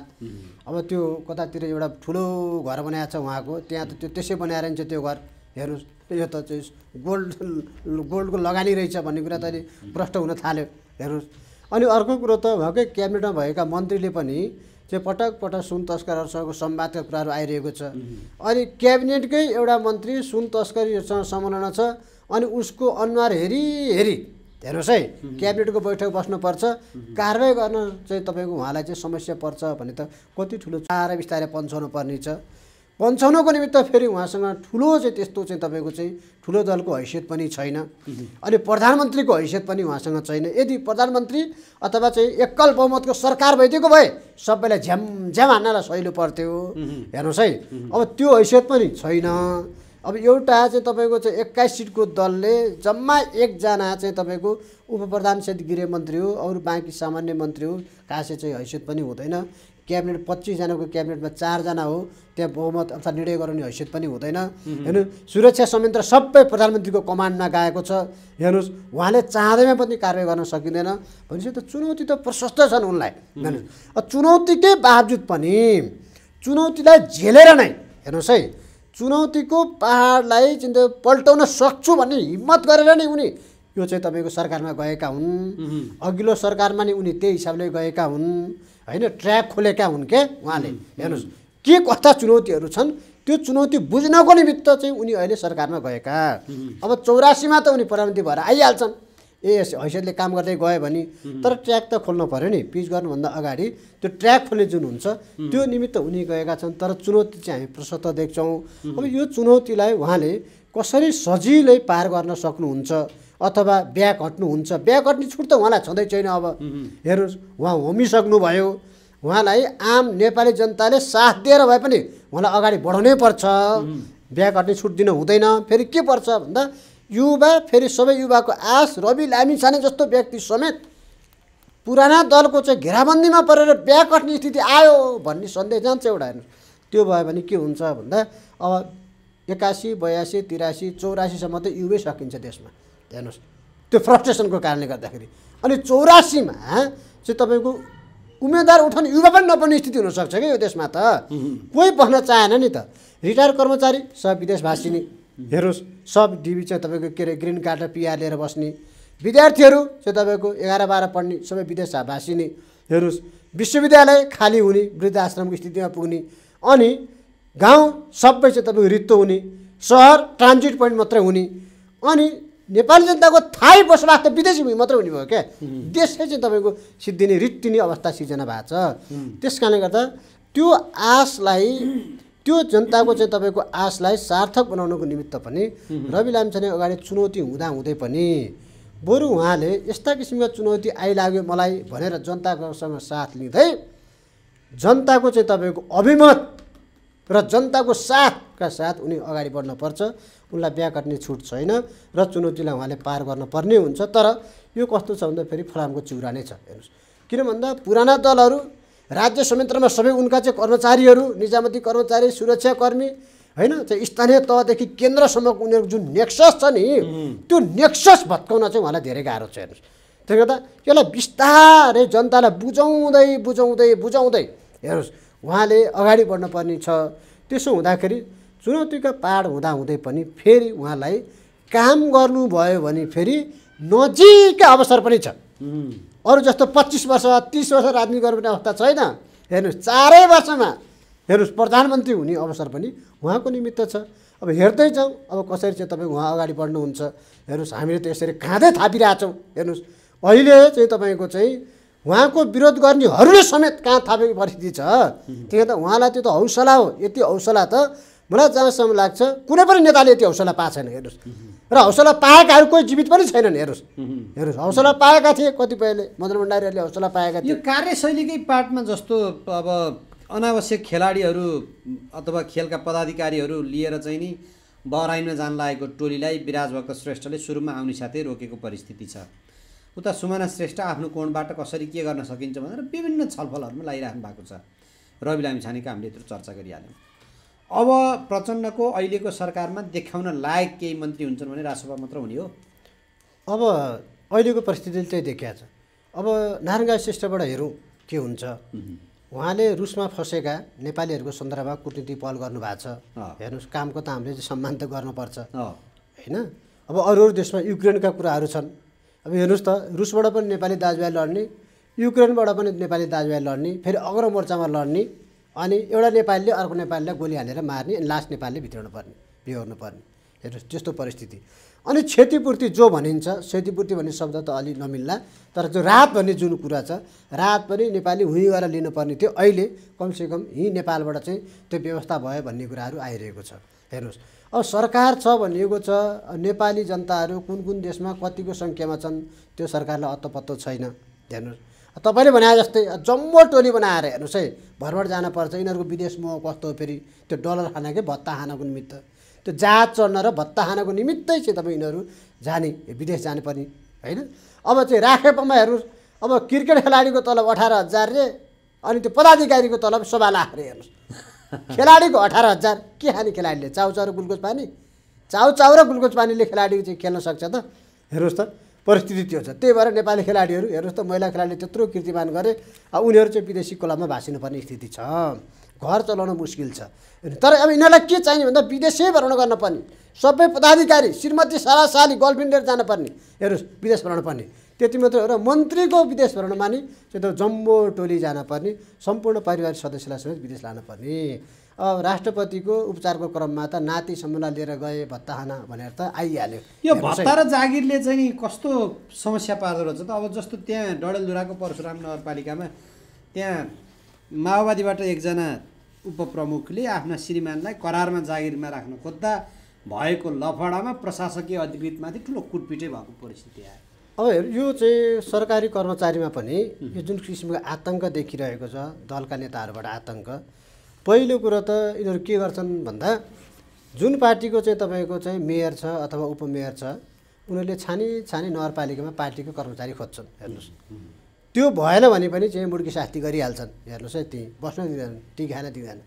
अब त्यो कतातिर एउटा ठुलो घर बनाएको छ उहाँको त्यहाँ त त्यो त्यसै बनाएर चाहिँ त्यो घर हेर्नुहोस्। यो त चाहिँ गोल्ड गोल्डको लगानी रहेछ भन्ने कुरा त अहिले प्रष्ट हुन थाल्यो हेर्नुहोस्। अनि अर्को कुरो त उहाँकै क्याबिनेटमा भएका मन्त्रीले पनि चाहिँ पटक पटक सुन तस्करहरूसँग संवादका कुराहरू आइरहेको छ। अनि क्याबिनेटकै एउटा मन्त्री सुन तस्करीहरूसँग संलग्न छ अनि उसको अनुहार हेरी हेरी हेर्नुहोस् है क्याबिनेटको बैठक बस्नुपर्छ कारवाही गर्न चाहिँ तपाईँको उहाँलाई चाहिँ समस्या पर्छ भने त कति ठुलो चार बिस्तारै पन्छाउनु पर्ने छ पन्छाउनको निमित्त फेरि उहाँसँग ठुलो चाहिँ त्यस्तो चाहिँ तपाईँको चाहिँ ठुलो दलको हैसियत पनि छैन। अनि प्रधानमन्त्रीको हैसियत पनि उहाँसँग छैन। यदि प्रधानमन्त्री अथवा चाहिँ एकल बहुमतको सरकार भइदिएको भए सबैलाई झ्याम झ्याम हान्नलाई सहिलो पर्थ्यो। हेर्नुहोस् है। अब त्यो हैसियत पनि छैन। अब एउटा चाहिँ तपाईँको चाहिँ एक्काइस सिटको दलले जम्मा एकजना चाहिँ तपाईँको उप प्रधान सहित गृहमन्त्री हो अरू बाँकी सामान्य मन्त्री हो खासै चाहिँ हैसियत पनि हुँदैन। क्याबिनेट पच्चिसजनाको क्याबिनेटमा चारजना हो त्यहाँ बहुमत अर्थात् निर्णय गराउने हैसियत पनि हुँदैन। हेर्नु सुरक्षा संयन्त्र सबै प्रधानमन्त्रीको कमान्डमा गएको छ। हेर्नुहोस् उहाँले चाहँदैमा पनि कारवाही गर्न सकिँदैन। भनेपछि त चुनौती त प्रशस्त छन् उनलाई। हेर्नुहोस् अब चुनौतीकै बावजुद पनि चुनौतीलाई झेलेर नै हेर्नुहोस् है चुनौतीको पाहाडलाई चाहिँ पल्टाउन सक्छु भन्ने हिम्मत गरेर नै उनी यो चाहिँ तपाईँको सरकारमा गएका हुन्। अघिल्लो सरकारमा नि उनी त्यही हिसाबले गएका हुन्। होइन? ट्र्याक खोलेका हुन् के? उहाँले। हेर्नुहोस् के कस्ता चुनौतीहरू छन्? त्यो चुनौती बुझ्नको निमित्त चाहिँ उनी अहिले सरकारमा गएका। अब चौरासीमा त उनी प्रधानमन्त्री भएर आइहाल्छन्। ए यस हैसियतले काम गर्दै गयो भने। तर ट्र्याक त खोल्नु पऱ्यो नि। पिच गर्नुभन्दा अगाडि त्यो ट्र्याक खोल्ने जुन हुन्छ त्यो निमित्त उनी गएका छन्। तर चुनौती चाहिँ हामी प्रशस्त देख्छौँ। अब यो चुनौतीलाई उहाँले कसरी सजिलै पार गर्न सक्नुहुन्छ? अथवा ब्याग हट्नुहुन्छ ब्याग हट्ने छुट त उहाँलाई छँदै छैन अब। हेर्नुहोस् उहाँ होमिसक्नुभयो। उहाँलाई आम नेपाली जनताले साथ दिएर भए पनि उहाँलाई अगाडि बढाउनै पर्छ। ब्याग हट्ने छुट दिन हुँदैन। फेरि के पर्छ भन्दा युवा फेरि सबै युवाको आश रवि लामिछाने जस्तो व्यक्ति समेत पुराना दलको चाहिँ घेराबन्दीमा परेर ब्याग कट्ने स्थिति आयो भन्ने सन्देश जान्छ एउटा हेर्नुहोस्। त्यो भयो भने के हुन्छ भन्दा अब एकासी बयासी तिरासी चौरासीसम्म त युवै सकिन्छ देशमा। हेर्नुहोस् त्यो फ्रस्ट्रेसनको कारणले गर्दाखेरि। अनि चौरासीमा चाहिँ तपाईँको उम्मेदवार उठाउने युवा पनि नपाउने स्थिति हुनसक्छ क्या यो देशमा त। कोही बस्न चाहेन नि त। रिटायर कर्मचारी सब विदेशभाषी नि हेर्नुहोस् सब डिबी चाहिँ तपाईँको के अरे ग्रिन कार्ड र पिआर लिएर बस्ने। विद्यार्थीहरू चाहिँ तपाईँको एघार बाह्र पढ्ने सबै विदेश भाषी नै हेर्नुहोस् विश्वविद्यालय खाली हुने वृद्ध आश्रमको स्थितिमा पुग्ने। अनि गाउँ सबै चाहिँ तपाईँको रित्तो हुने सहर ट्रान्जिट पोइन्ट मात्रै हुने। अनि नेपाली जनताको थाहै बसोबास त विदेशी भूमि मात्रै हुने भयो क्या। देशै चाहिँ तपाईँको सिद्धिने रित्तिने अवस्था सिर्जना भएको छ। त्यस कारणले गर्दा त्यो आशलाई त्यो जनताको चाहिँ तपाईँको आशलाई सार्थक बनाउनको निमित्त पनि रवि लामिछाने अगाडि चुनौती हुँदा हुँदै पनि बरु उहाँले यस्ता किसिमका चुनौती आइलाग्यो मलाई भनेर जनताकोसँग साथ लिँदै जनताको चाहिँ तपाईँको अभिमत र जनताको साथका साथ उनी अगाडि बढ्नुपर्छ उनलाई बिहा काट्ने छुट छैन र चुनौतीलाई उहाँले पार गर्न पर्ने हुन्छ तर यो कस्तो छ भन्दा फेरि फलामको चिउरा नै छ हेर्नुहोस्। किन भन्दा पुराना दलहरू राज्य संयन्त्रमा सबै उनका चाहिँ कर्मचारीहरू निजामती कर्मचारी सुरक्षाकर्मी होइन चाहिँ स्थानीय तहदेखि केन्द्रसम्मको उनीहरूको जुन नेक्सस छ नि त्यो नेक्सस भत्काउन चाहिँ उहाँलाई धेरै गाह्रो छ हेर्नुहोस्। त्यसले गर्दा यसलाई बिस्तारै जनतालाई बुझाउँदै बुझाउँदै बुझाउँदै हेर्नुहोस् उहाँले अगाडि बढ्नुपर्ने छ। त्यसो हुँदाखेरि चुनौतीको पाड हुँदाहुँदै पनि फेरि उहाँलाई काम गर्नुभयो भने फेरि नजिकै अवसर पनि छ। अरू जस्तो पच्चिस वर्ष तिस वर्ष राजनीति गर्नुपर्ने अवस्था छैन। हेर्नुहोस् चारै वर्षमा हेर्नुहोस् प्रधानमन्त्री हुने अवसर पनि उहाँको निमित्त छ। अब हेर्दै जाउँ अब कसरी चाहिँ तपाईँ उहाँ अगाडि बढ्नुहुन्छ। हेर्नुहोस् हामीले त यसरी खाँदै थापिरहेछौँ। हेर्नुहोस् अहिले चाहिँ तपाईँको चाहिँ उहाँको विरोध गर्नेहरूले समेत कहाँ थापेको परिस्थिति छ। त्यही त उहाँलाई त्यो त हौसला हो। यति हौसला त मलाई जहाँसम्म लाग्छ। कुनै पनि नेताले यति हौसला पाएको छैन हेर्नुहोस्। र हौसला पाएकाहरू कोही जीवित पनि छैनन् हेर्नुहोस्। हेर्नुहोस् हौसला पाएका थिए कतिपयले। मदन भण्डारीहरूले हौसला पाएका थिए। यो कार्यशैलीकै पार्टमा जस्तो अब अनावश्यक खेलाडीहरू अथवा खेलका पदाधिकारीहरू लिएर चाहिँ नि बहराइनमा जान लागेको टोलीलाई विराज भक्त श्रेष्ठले सुरुमा आउने साथै रोकेको परिस्थिति छ। उता सुमना श्रेष्ठ आफ्नो कोणबाट कसरी के गर्न सकिन्छ भनेर विभिन्न छलफलहरूमा लागिरहनु भएको छ। रवि लामिछानेको हामीले यत्रो चर्चा गरिहाल्यौँ। अब प्रचण्डको अहिलेको सरकारमा देखाउन लायक केही मन्त्री हुन्छन् भने राजसभा मात्र हुने हो। अब अहिलेको परिस्थितिले चाहिँ देखिया छ। अब नारायण श्रेष्ठबाट हेरौँ के हुन्छ। उहाँले रुसमा फँसेका नेपालीहरूको सन्दर्भमा कुटनीति पहल गर्नुभएको छ। हेर्नुहोस् कामको त हामीले सम्मान त गर्नुपर्छ। होइन? अब अरू अरू देशमा युक्रेनका कुराहरू छन्। अब हेर्नुहोस् त रुसबाट पनि नेपाली दाजुभाइ लड्ने युक्रेनबाट पनि नेपाली दाजुभाइ लड्ने फेरि अग्र मोर्चामा लड्ने अनि एउटा नेपालीले अर्को नेपालीलाई गोली हानेर मार्ने अनि लास्ट नेपालीले भित्राउनु पर्ने बिहोर्नु पर्ने। हेर्नुहोस् त्यस्तो परिस्थिति। अनि क्षतिपूर्ति जो भनिन्छ क्षतिपूर्ति भन्ने शब्द त अलि नमिल्ला तर जो राहत भन्ने जुन कुरा छ राहत पनि नेपाली हुँ गएर लिनुपर्ने थियो। अहिले कमसेकम यहीँ नेपालबाट चाहिँ त्यो व्यवस्था भयो भन्ने कुराहरू आइरहेको छ। हेर्नुहोस् अब सरकार छ भनिएको छ नेपाली जनताहरू कुन कुन देशमा कतिको सङ्ख्यामा छन् त्यो सरकारलाई अत्तो छैन। हेर्नुहोस् तपाईँले भने जस्तै जम्बो टोली बनाएर हेर्नुहोस् है भरभर जानुपर्छ यिनीहरूको विदेश मोह कस्तो फेरि त्यो डलर खानाकै भत्ता खानको निमित्त। त्यो जहाज चढ्न र भत्ता खानको निमित्तै चाहिँ तपाईँ यिनीहरू जाने विदेश जाने पर्ने होइन? अब चाहिँ राखेपमा हेर्नुहोस् अब क्रिकेट खेलाडीको तलब अठार हजार रे अनि त्यो पदाधिकारीको तलब सभा लाख रे हेर्नुहोस्। खेलाडीको अठार हजार के खाने खेलाडीले? चाउचाउ र ग्लुकोज पानी? चाउचाउ र ग्लुकोज पानीले खेलाडी चाहिँ खेल्न सक्छ त। हेर्नुहोस् त परिस्थिति त्यो छ। त्यही भएर नेपाली खेलाडीहरू हेर्नुहोस् त महिला खेलाडीले त्यत्रो कीर्तिमान गरे अब उनीहरू चाहिँ विदेशी कोलामा भाँसिनुपर्ने स्थिति छ। घर चलाउन मुस्किल छ। तर अब यिनीहरूलाई के चाहिने भन्दा विदेशै भ्रमण गर्न पर्ने। सबै पदाधिकारी श्रीमती सारा साली गर्लफ्रेन्ड लिएर जानुपर्ने हेर्नुहोस् विदेश भ्रमण पर्ने। त्यति मात्रै हो र मन्त्रीको विदेश भ्रमणमा नि चाहिँ त जम्बो टोली जानुपर्ने सम्पूर्ण पारिवारिक सदस्यलाई समेत विदेश लानुपर्ने राष्ट्रपतिको उपचारको क्रममा त नातिसम्मलाई लिएर गए भत्ता खाना भनेर त आइहाल्यो। यो। भत्ता र जागिरले चाहिँ कस्तो समस्या पार्दो रहेछ त? अब जस्तो त्यहाँ डडेलधुराको परशुराम नगरपालिकामा त्यहाँ माओवादीबाट एकजना उपप्रमुखले आफ्ना श्रीमानलाई करारमा जागिरमा राख्न खोज्दा भएको लफडामा प्रशासकीय अधिकृतमाथि ठुलो कुटपिटै भएको परिस्थिति आयो। अब हेर यो चाहिँ सरकारी कर्मचारीमा पनि यो जुन किसिमको आतङ्क देखिरहेको छ दलका नेताहरूबाट आतङ्क पहिलो कुरो त यिनीहरू के गर्छन् भन्दा जुन पार्टीको चाहिँ तपाईँको चाहिँ मेयर छ अथवा उपमेयर छ उनीहरूले छानी छानी नगरपालिकामा पार्टीको कर्मचारी खोज्छन् हेर्नुहोस्। त्यो भएन भने पनि चाहिँ मुड्की शास्ति गरिहाल्छन्। हेर्नुहोस् है त्यहीँ बस्न दिँदैन टी खान दिँदैन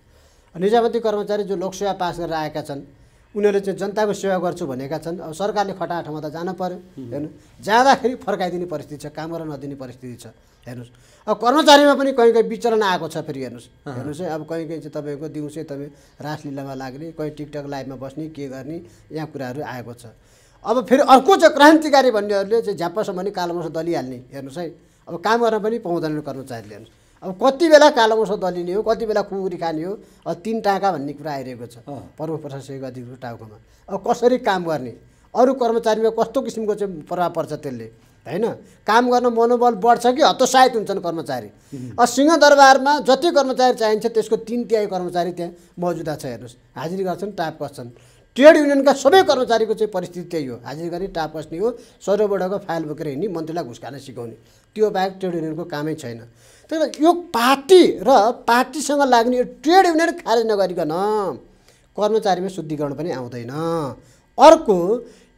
निजामती कर्मचारी जो लोकसेवा पास गरेर आएका छन् उनीहरूले चाहिँ जनताको सेवा गर्छु भनेका छन्। अब सरकारले खटा ठाउँमा त जानु पऱ्यो हेर्नु जाँदाखेरि फर्काइदिने परिस्थिति छ काम गर्न नदिने परिस्थिति छ। हेर्नुहोस् अब कर्मचारीमा पनि कहीँ कहीँ विचलन आएको छ फेरि हेर्नुहोस्। हेर्नुहोस् है अब कहीँ कहीँ चाहिँ तपाईँको दिउँसै तपाईँ रासलीलामा लाग्ने कहीँ टिकटक लाइभमा बस्ने के गर्ने यहाँ कुराहरू आएको छ। अब फेरि अर्को चाहिँ क्रान्तिकारी भन्नेहरूले चाहिँ झ्याप्पसम्म नि कालोमसो दलिहाल्ने। हेर्नुहोस् है अब काम गर्न पनि पाउँदैनन् कर्मचारीले हेर्नुहोस्। अब कति बेला कालोमसो दलिने हो कति बेला कुकुरी खाने हो अब तिन टाका भन्ने कुरा आइरहेको छ। पर्व प्रशासनिक अधिकृत टाउकोमा। अब कसरी काम गर्ने? अरू कर्मचारीमा कस्तो किसिमको चाहिँ प्रभाव पर्छ त्यसले? होइन? काम गर्न मनोबल बढ्छ कि हतोत्साहित हुन्छन् कर्मचारी? अब सिंहदरबारमा जति कर्मचारी चाहिन्छ त्यसको तिन तिहाई कर्मचारी त्यहाँ मौजुदा छ हेर्नुहोस्। हाजिरी गर्छन् टाप कस्छन् ट्रेड युनियनका सबै कर्मचारीको चाहिँ परिस्थिति त्यही हो। हाजिरी गर्ने टाप कस्ने हो सरौबडाको फाइल बोकेर हिँड्ने मन्त्रीलाई घुस खान सिकाउने। त्यो बाहेक ट्रेड युनियनको कामै छैन। त्यही भएर यो पार्टी र पार्टीसँग लाग्ने यो ट्रेड युनियन खारेज नगरिकन कर्मचारीमा शुद्धिकरण पनि आउँदैन। अर्को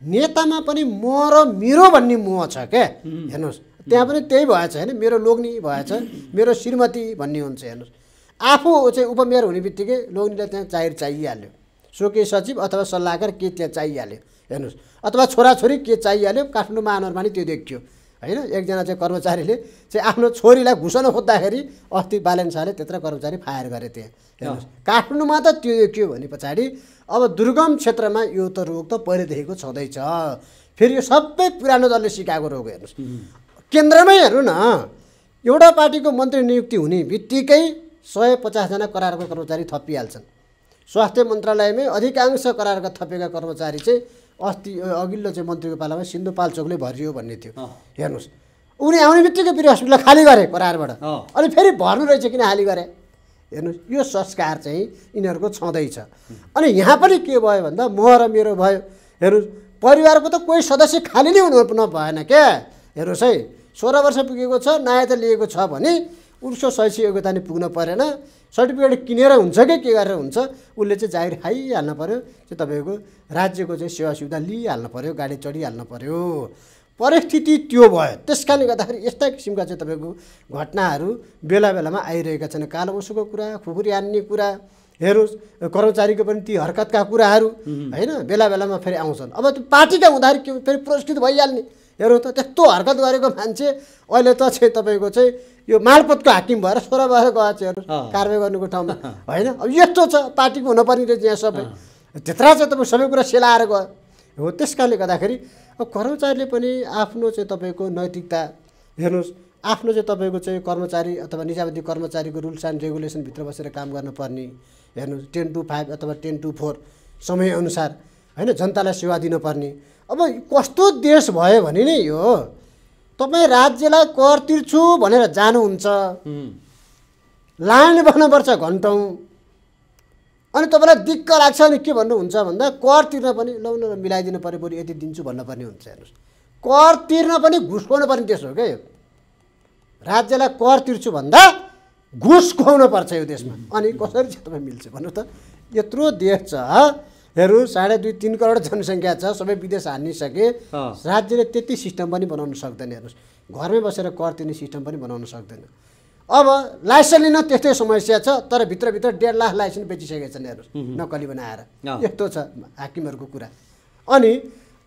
नेतामा पनि म र मेरो भन्ने मोह छ क्या हेर्नुहोस् त्यहाँ पनि त्यही भएछ होइन? मेरो लोग्नी भएछ मेरो श्रीमती भन्ने हुन्छ हेर्नुहोस्। आफू चाहिँ उपमेयर हुने बित्तिकै लोग्नीलाई त्यहाँ चाहिर चाहिहाल्यो। स्वकीय सचिव अथवा सल्लाहकार के त्यहाँ चाहिहाल्यो हेर्नुहोस्। अथवा छोराछोरी के चाहिहाल्यो काठमाडौँ महानगरमा नि त्यो देखियो। होइन? एकजना चाहिँ कर्मचारीले चाहिँ आफ्नो छोरीलाई घुसन खोज्दाखेरि अस्ति बालेन शाहले त्यत्र कर्मचारी फायर गरे त्यहाँ। हेर्नुहोस् काठमाडौँमा त त्यो के भने पछाडि अब दुर्गम क्षेत्रमा यो त रोग त पहिलेदेखिको छँदैछ। फेरि यो सबै पुरानो दलले सिकाएको रोग हेर्नुहोस्। केन्द्रमै हेर्नु न एउटा पार्टीको मन्त्री नियुक्ति हुने बित्तिकै सय पचासजना करारको कर्मचारी थपिहाल्छन्। स्वास्थ्य मन्त्रालयमै अधिकांश करारका थपेका कर्मचारी चाहिँ अस्ति अघिल्लो चाहिँ मन्त्रीको पालामा सिन्धुपाल्चोकले भरियो भन्ने थियो। हेर्नुहोस्। उनी आउने बित्तिकै फेरि हस्पिटल खाली गरे करारबाट। अँ। अनि फेरि भर्नु रहेछ किन खाली गरे? हेर्नुहोस् यो संस्कार चाहिँ यिनीहरूको छँदैछ अनि यहाँ पनि के भयो भन्दा म र मेरो भयो। हेर्नुहोस् परिवारको त कोही सदस्य खाली नै हुनु न भएन क्या। हेर्नुहोस् है सोह्र वर्ष पुगेको छ नायता लिएको छ भने उसको शैक्षिक योग्यता नि पुग्न परेन। सर्टिफिकेट किनेर हुन्छ कि के गरेर हुन्छ उसले चाहिँ जागिर खाइहाल्नु पऱ्यो चाहिँ तपाईँको राज्यको चाहिँ सेवा सुविधा लिइहाल्नु पऱ्यो गाडी चढिहाल्नु पऱ्यो परिस्थिति त्यो भयो। त्यस कारणले गर्दाखेरि यस्ता किसिमका चाहिँ तपाईँको घटनाहरू बेला बेलामा आइरहेका छन्। कालो मुसुको कुरा खुकुरी हान्ने कुरा हेर्नुहोस् कर्मचारीको पनि ती हरकतका कुराहरू होइन? बेला बेलामा फेरि आउँछन्। अब त्यो पार्टीका हुँदाखेरि के फेरि पुरस्कृत भइहाल्ने। हेर्नु त त्यस्तो हरकत गरेको मान्छे। अहिले त चाहिँ तपाईँको चाहिँ यो मालपतको हाकिम भएर सोह्र वर्ष हेर्नुहोस् अँ। कारवाही गर्नुको ठाउँमा। होइन? अब यस्तो छ पार्टीको हुनुपर्ने रहेछ यहाँ सबै। त्यत्र चाहिँ तपाईँ सबै कुरा सेलाएर गयो। हो त्यस कारणले गर्दाखेरि अब कर्मचारीले पनि आफ्नो चाहिँ तपाईँको नैतिकता हेर्नुहोस् आफ्नो चाहिँ तपाईँको चाहिँ कर्मचारी अथवा निजावादी कर्मचारीको रुल्स एन्ड रेगुलेसनभित्र बसेर काम गर्नुपर्ने हेर्नुहोस् टेन टू फाइभ अथवा टेन टू फोर समयअनुसार होइन जनतालाई सेवा दिनुपर्ने। अब कस्तो देश भयो भने नि यो तपाईँ राज्यलाई कर तिर्छु भनेर जानुहुन्छ। लाइन बस्नुपर्छ घन्टौँ। अनि तपाईँलाई दिक्क लाग्छ भने के भन्नुहुन्छ भन्दा कर तिर्न पनि लौ न मिलाइदिनु पऱ्यो बरु यति दिन्छु भन्नुपर्ने हुन्छ हेर्नुहोस्। कर तिर्न पनि घुस खुवाउनु पर्ने देश हो क्या यो। राज्यलाई कर तिर्छु भन्दा घुस खुवाउनु पर्छ यो देशमा। अनि कसरी चाहिँ तपाईँ मिल्छ भन्नु त? यत्रो देश छ हेर्नु साढे दुई तिन करोड जनसङ्ख्या छ सबै विदेश हानिसके। राज्यले त्यति सिस्टम पनि बनाउन सक्दैन हेर्नुहोस्। घरमै बसेर कर तिर्ने सिस्टम पनि बनाउन सक्दैन। अब लाइसेन्स लिन त्यस्तै समस्या छ तर भित्रभित्र डेढ लाख लाइसेन्स बेचिसकेका छन् हेर्नुहोस्। नक्कली बनाएर। यस्तो छ हाकिमहरूको कुरा। अनि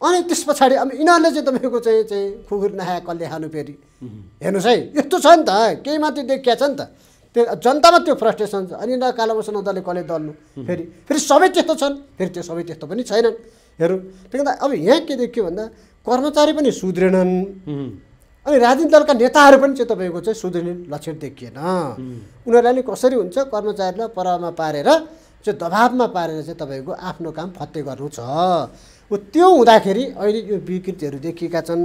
अनि त्यस पछाडि अब यिनीहरूले चाहिँ तपाईँको चाहिँ चाहिँ खुकुर नखाए कसले खानु फेरि। हेर्नुहोस् है यस्तो छ नि त केही मात्रै देखिया छ नि त। त्यो जनतामा त्यो फ्रस्ट्रेसन छ। अनि यिनीहरू कालो बस्न नदलले कसले दल्नु? फेरि फेरि सबै त्यस्तो छन्। फेरि त्यो सबै त्यस्तो पनि छैनन्। हेरौँ। त्यही गर्दा अब यहाँ के देखियो भन्दा कर्मचारी पनि सुध्रेनन्। अनि राजनीतिक दलका नेताहरू पनि चाहिँ तपाईँको चाहिँ सुध्रिने लक्षण देखिएन। उनीहरूलाई नि कसरी हुन्छ? कर्मचारीलाई परामा पारेर चाहिँ दबाबमा पारेर चाहिँ तपाईँको आफ्नो काम फत्ते गर्नु छ। त्यो हुँदाखेरि अहिले यो विकृतिहरू देखिएका छन्।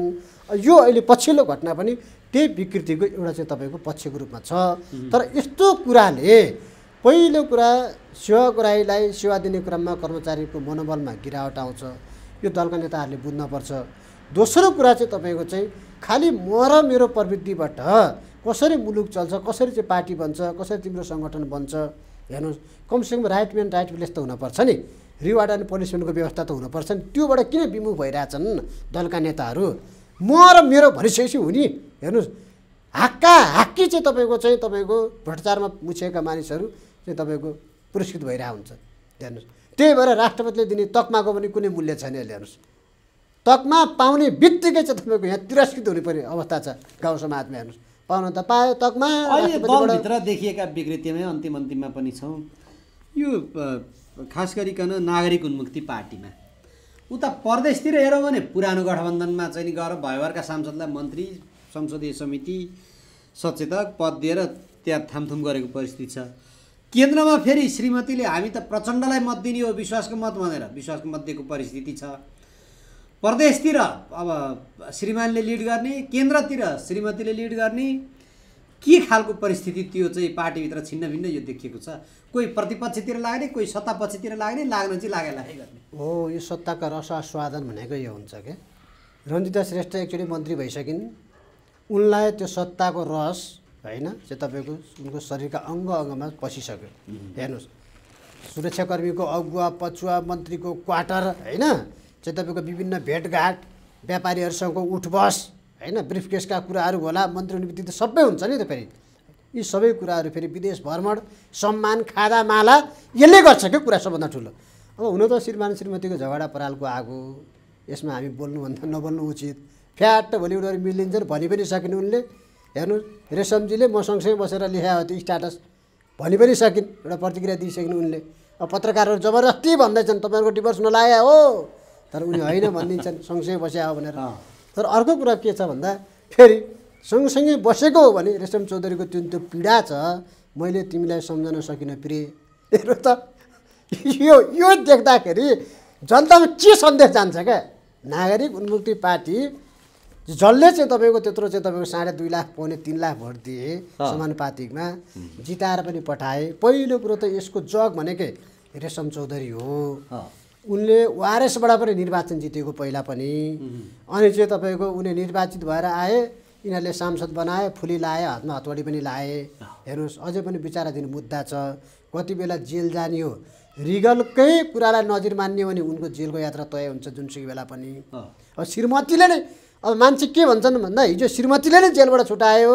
यो अहिले पछिल्लो घटना पनि त्यही विकृतिको एउटा चाहिँ तपाईँको पक्षको रूपमा छ। तर यस्तो कुराले पहिलो कुरा सेवाग्राहीलाई सेवा दिने क्रममा कर्मचारीको मनोबलमा गिरावट आउँछ। यो दलका नेताहरूले बुझ्नुपर्छ। दोस्रो कुरा चाहिँ तपाईँको चाहिँ खालि म र मेरो प्रवृत्तिबाट कसरी मुलुक चल्छ कसरी चाहिँ पार्टी बन्छ कसरी तिम्रो सङ्गठन बन्छ हेर्नुहोस् कमसेकम राइट म्यान राइट प्लेस त हुनपर्छ नि। रिवार्ड एन्ड पनिसमेन्टको व्यवस्था त हुनपर्छ नि। त्योबाट किन विमुख भइरहेछन् दलका नेताहरू? म र मेरो भनिसकेपछि हुने हेर्नुहोस् हाक्का हाक्की चाहिँ तपाईँको चाहिँ तपाईँको भ्रष्टाचारमा मुछिएका मानिसहरू चाहिँ तपाईँको पुरस्कृत भइरहेको हुन्छ। हेर्नुहोस् त्यही भएर राष्ट्रपतिले दिने तकमाको पनि कुनै मूल्य छैन यसले हेर्नुहोस्। तकमा पाउने बित्तिकै चाहिँ तपाईँको यहाँ तिरस्कृत हुने पर्ने अवस्था छ गाउँ समाजमा हेर्नुहोस्। पाउन त पायो तकमा दलभित्र देखिएका विकृतिमै अन्तिम अन्तिममा पनि छौँ। यो खास गरिकन नागरिक उन्मुक्ति पार्टीमा। उता परदेशतिर हेरौँ भने पुरानो गठबन्धनमा चाहिँ नि गएर भयभरका सांसदलाई मन्त्री संसदीय समिति सचेतक पद दिएर त्यहाँ थामथुम गरेको परिस्थिति छ। केन्द्रमा फेरि श्रीमतीले हामी त प्रचण्डलाई मत दिने हो विश्वासको मत भनेर। विश्वासको मत दिएको परिस्थिति छ। परदेशतिर अब श्रीमानले लिड गर्ने केन्द्रतिर श्रीमतीले लिड गर्ने के खालको परिस्थिति त्यो चाहिँ पार्टीभित्र छिन्न भिन्न यो देखिएको छ। कोही प्रतिपक्षतिर लाग्ने कोही सत्तापक्षतिर लाग्ने लाग्न चाहिँ लागे लागे गर्ने। हो यो सत्ताका रस आस्वादन भनेको यो हुन्छ क्या रञ्जिता श्रेष्ठ एकचोटि मन्त्री भइसकिन्। उनलाई त्यो सत्ताको रस होइन चाहिँ तपाईँको उनको शरीरका अङ्ग अङ्गमा पसिसक्यो। हेर्नुहोस् सुरक्षाकर्मीको अगुवा पछुवा मन्त्रीको क्वार्टर होइन चाहिँ तपाईँको विभिन्न भेटघाट व्यापारीहरूसँगको उठबस होइन ब्रिफकेसका कुराहरू होला मन्त्री हुने बित्तिकै सबै हुन्छ नि त फेरि। यी सबै कुराहरू फेरि विदेश भ्रमण सम्मान खादा माला यसले गर्छ क्या कुरा सबभन्दा ठुलो। अब हुन त श्रीमान श्रीमतीको झगडा परालको आगो यसमा हामी बोल्नुभन्दा नबोल्नु उचित। फ्याट भोलि उनीहरू मिलिन्छन् भनि पनि सकिन् उनले। हेर्नु रेशमजीले म सँगसँगै बसेर लेखा हो त्यो स्टाटस भनि पनि सकिन् एउटा प्रतिक्रिया दिइसकिन् उनले। अब पत्रकारहरू जबरजस्ती भन्दैछन् तपाईँहरूको डिभोर्स नलागे हो। तर उनी होइन भनिदिन्छन् सँगसँगै बस्या हो भनेर। तर अर्को कुरा के छ भन्दा फेरि सँगसँगै बसेको हो भने रेशम चौधरीको जुन त्यो पीडा छ मैले तिमीलाई सम्झन सकिनँ प्रिय। हेर्नु त यो यो देख्दाखेरि जनतामा के सन्देश जान्छ क्या? नागरिक उन्मुक्ति पार्टी जसले चाहिँ तपाईँको त्यत्रो चाहिँ तपाईँको साढे दुई लाख पाउने तिन लाख भोट दिए। समानुपातिकमा जिताएर पनि पठाए। पहिलो कुरो त यसको जग भनेकै रेशम चौधरी हो। उनले वारेसबाट पनि निर्वाचन जितेको पहिला पनि। अनि चाहिँ तपाईँको उनी निर्वाचित भएर आए यिनीहरूले सांसद बनाए फुली लाए हातमा हतवडी पनि लाए। हेर्नुहोस् अझै पनि विचाराधीन मुद्दा छ। कति बेला जेल जाने हो। रिगलकै कुरालाई नजिर मान्ने हो भने उनको जेलको यात्रा तय हुन्छ जुनसुकै बेला पनि। अब श्रीमतीले नै अब मान्छे के भन्छन् भन्दा हिजो श्रीमतीले नै जेलबाट छुटायो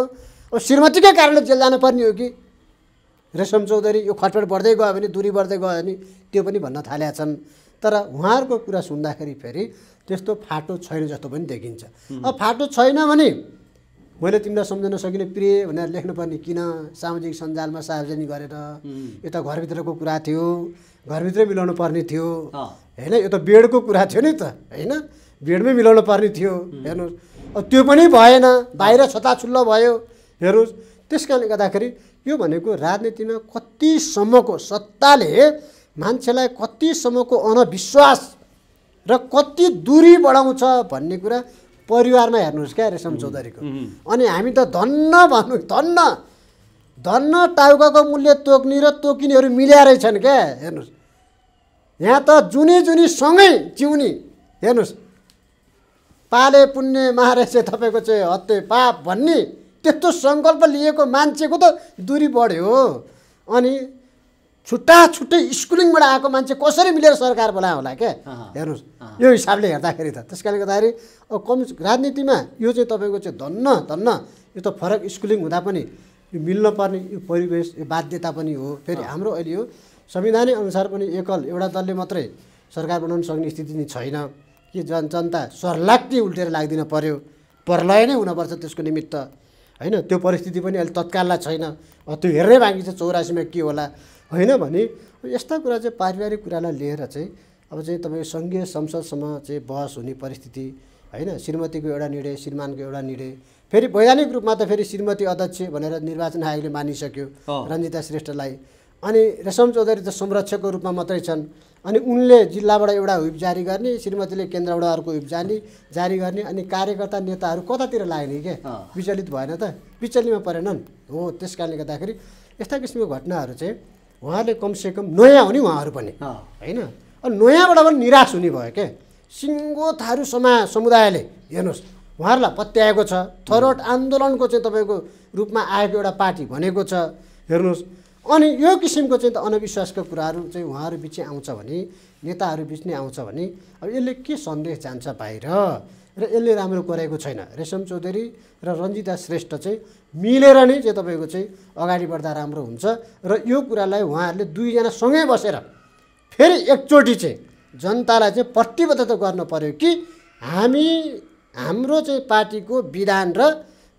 अब श्रीमतीकै कारणले जेल जानुपर्ने हो कि? रेशम चौधरी यो खटपट बढ्दै गयो भने दूरी बढ्दै गयो भने त्यो पनि भन्न थालेका छन् तर उहाँहरूको कुरा सुन्दाखेरि फेरि त्यस्तो फाटो छैन जस्तो पनि देखिन्छ। अब फाटो छैन भने मैले तिमीलाई सम्झन सकिनँ प्रिय भनेर लेख्नुपर्ने किन? सामाजिक सञ्जालमा सार्वजनिक गरेर। यो त घरभित्रको कुरा थियो घरभित्रै मिलाउनु पर्ने थियो। होइन यो त बेडको कुरा थियो नि त होइन? बेडमै मिलाउनु पर्ने थियो। हेर्नुहोस्। अब त्यो पनि भएन। बाहिर छताछुल्लो भयो। हेर्नुहोस्। त्यस कारणले गर्दाखेरि यो भनेको राजनीतिमा कतिसम्मको सत्ताले मान्छेलाई कतिसम्मको अनविश्वास र कति दूरी बढाउँछ भन्ने कुरा परिवारमा हेर्नुहोस् क्या रेशम चौधरीको। अनि हामी त धन्न भन्नु धन्न धन्न टाउकाको मूल्य तोक्ने र तोकिनेहरू मिल्याएरै छन् क्या। हेर्नुहोस्। यहाँ त जुनी जुनी सँगै जिउने। हेर्नुहोस्। पाले पुण्य मारे चाहिँ तपाईँको चाहिँ हत्ते पाप भन्ने त्यस्तो सङ्कल्प लिएको मान्छेको त दूरी बढ्यो। अनि छुट्टा छुट्टै स्कुलिङबाट आएको मान्छे कसरी मिलेर सरकार बोलायो होला क्या। हेर्नुहोस् यो हिसाबले हेर्दाखेरि त। त्यस कारणले गर्दाखेरि अब कम राजनीतिमा यो चाहिँ तपाईँको चाहिँ धन्न धन्न यो त फरक स्कुलिङ हुँदा पनि यो मिल्न पर्ने यो परिवेश यो बाध्यता पनि हो। फेरि हाम्रो अहिले यो संविधानै अनुसार पनि एकल एउटा दलले मात्रै सरकार बनाउन सक्ने स्थिति नै छैन। कि जन जनता सर्लाक्कै उल्टेर लाग्दिन पर्यो। प्रलय नै हुनपर्छ त्यसको निमित्त। होइन त्यो परिस्थिति पनि अहिले तत्काललाई छैन। त्यो हेर्नै बाँकी छ चौरासीमा के होला। होइन भने यस्ता कुरा चाहिँ पारिवारिक कुरालाई लिएर चाहिँ अब चाहिँ तपाईँको सङ्घीय संसदसम्म चाहिँ बहस हुने परिस्थिति। होइन श्रीमतीको एउटा निर्णय श्रीमानको एउटा निर्णय। फेरि वैधानिक रूपमा त फेरि श्रीमती अध्यक्ष भनेर निर्वाचन आयोगले मानिसक्यो। रञ्जिता श्रेष्ठलाई। अनि रेशम चौधरी त संरक्षकको रूपमा मात्रै छन्। अनि उनले जिल्लाबाट एउटा हुइप जारी गर्ने श्रीमतीले केन्द्रबाट अर्को हुइप जारी जारी गर्ने अनि कार्यकर्ता नेताहरू कतातिर लाग्ने के। विचलित भएन त। विचलितमा परेनन्। हो त्यस कारणले गर्दाखेरि यस्ता किसिमको घटनाहरू चाहिँ उहाँले कमसेकम नयाँ हो नि उहाँहरू पनि। होइन? अनि नयाँबाट पनि निराश हुने भयो क्या सिङ्गो थारू समा समुदायले हेर्नुहोस् उहाँहरूलाई पत्याएको छ। थरोट आन्दोलनको चाहिँ तपाईँको रूपमा आएको एउटा पार्टी भनेको छ। हेर्नुहोस् अनि यो किसिमको चाहिँ त अनविश्वासका कुराहरू चाहिँ उहाँहरू बिच आउँछ भने नेताहरू बिच नै आउँछ भने अब यसले के सन्देश जान्छ बाहिर? र यसले राम्रो गरेको छैन। रेशम चौधरी र रञ्जिता श्रेष्ठ चाहिँ मिलेर नै चाहिँ तपाईँको चाहिँ अगाडि बढ्दा राम्रो हुन्छ। र यो कुरालाई उहाँहरूले दुईजना सँगै बसेर फेरि एकचोटि चाहिँ जनतालाई चाहिँ प्रतिबद्धता गर्नु पर्यो कि हामी हाम्रो चाहिँ पार्टीको विधान र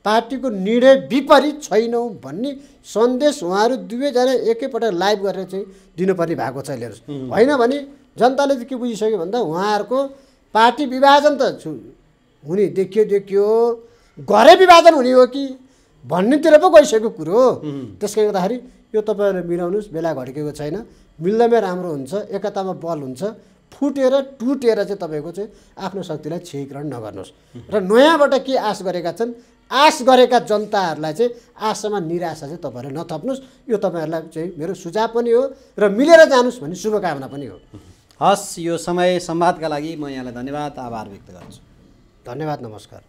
पार्टीको निर्णय विपरीत छैनौँ भन्ने सन्देश उहाँहरू दुवैजना एकैपल्ट लाइभ गरेर चाहिँ दिनुपर्ने भएको छ हेर्नुहोस्। होइन भने जनताले चाहिँ के बुझिसक्यो भन्दा उहाँहरूको पार्टी विभाजन त छु हुने देखियो देखियो। घरै विभाजन हुने हो कि? भन्नेतिर पो गइसकेको कुरो हो। त्यसले गर्दाखेरि यो तपाईँहरूले मिलाउनुहोस् बेला घड्केको छैन। मिल्दामै राम्रो हुन्छ एकतामा बल हुन्छ। फुटेर टुटेर चाहिँ तपाईँको चाहिँ आफ्नो शक्तिलाई क्षयीकरण नगर्नुहोस्। र नयाँबाट के आश गरेका छन् आश गरेका जनताहरूलाई चाहिँ आशामा निराशा चाहिँ तपाईँहरूले नथप्नुहोस्। यो तपाईँहरूलाई चाहिँ मेरो सुझाव पनि हो र मिलेर जानुहोस् भन्ने शुभकामना पनि हो। हस् यो समय संवादका लागि म यहाँलाई धन्यवाद आभार व्यक्त गर्छु धन्यवाद नमस्कार।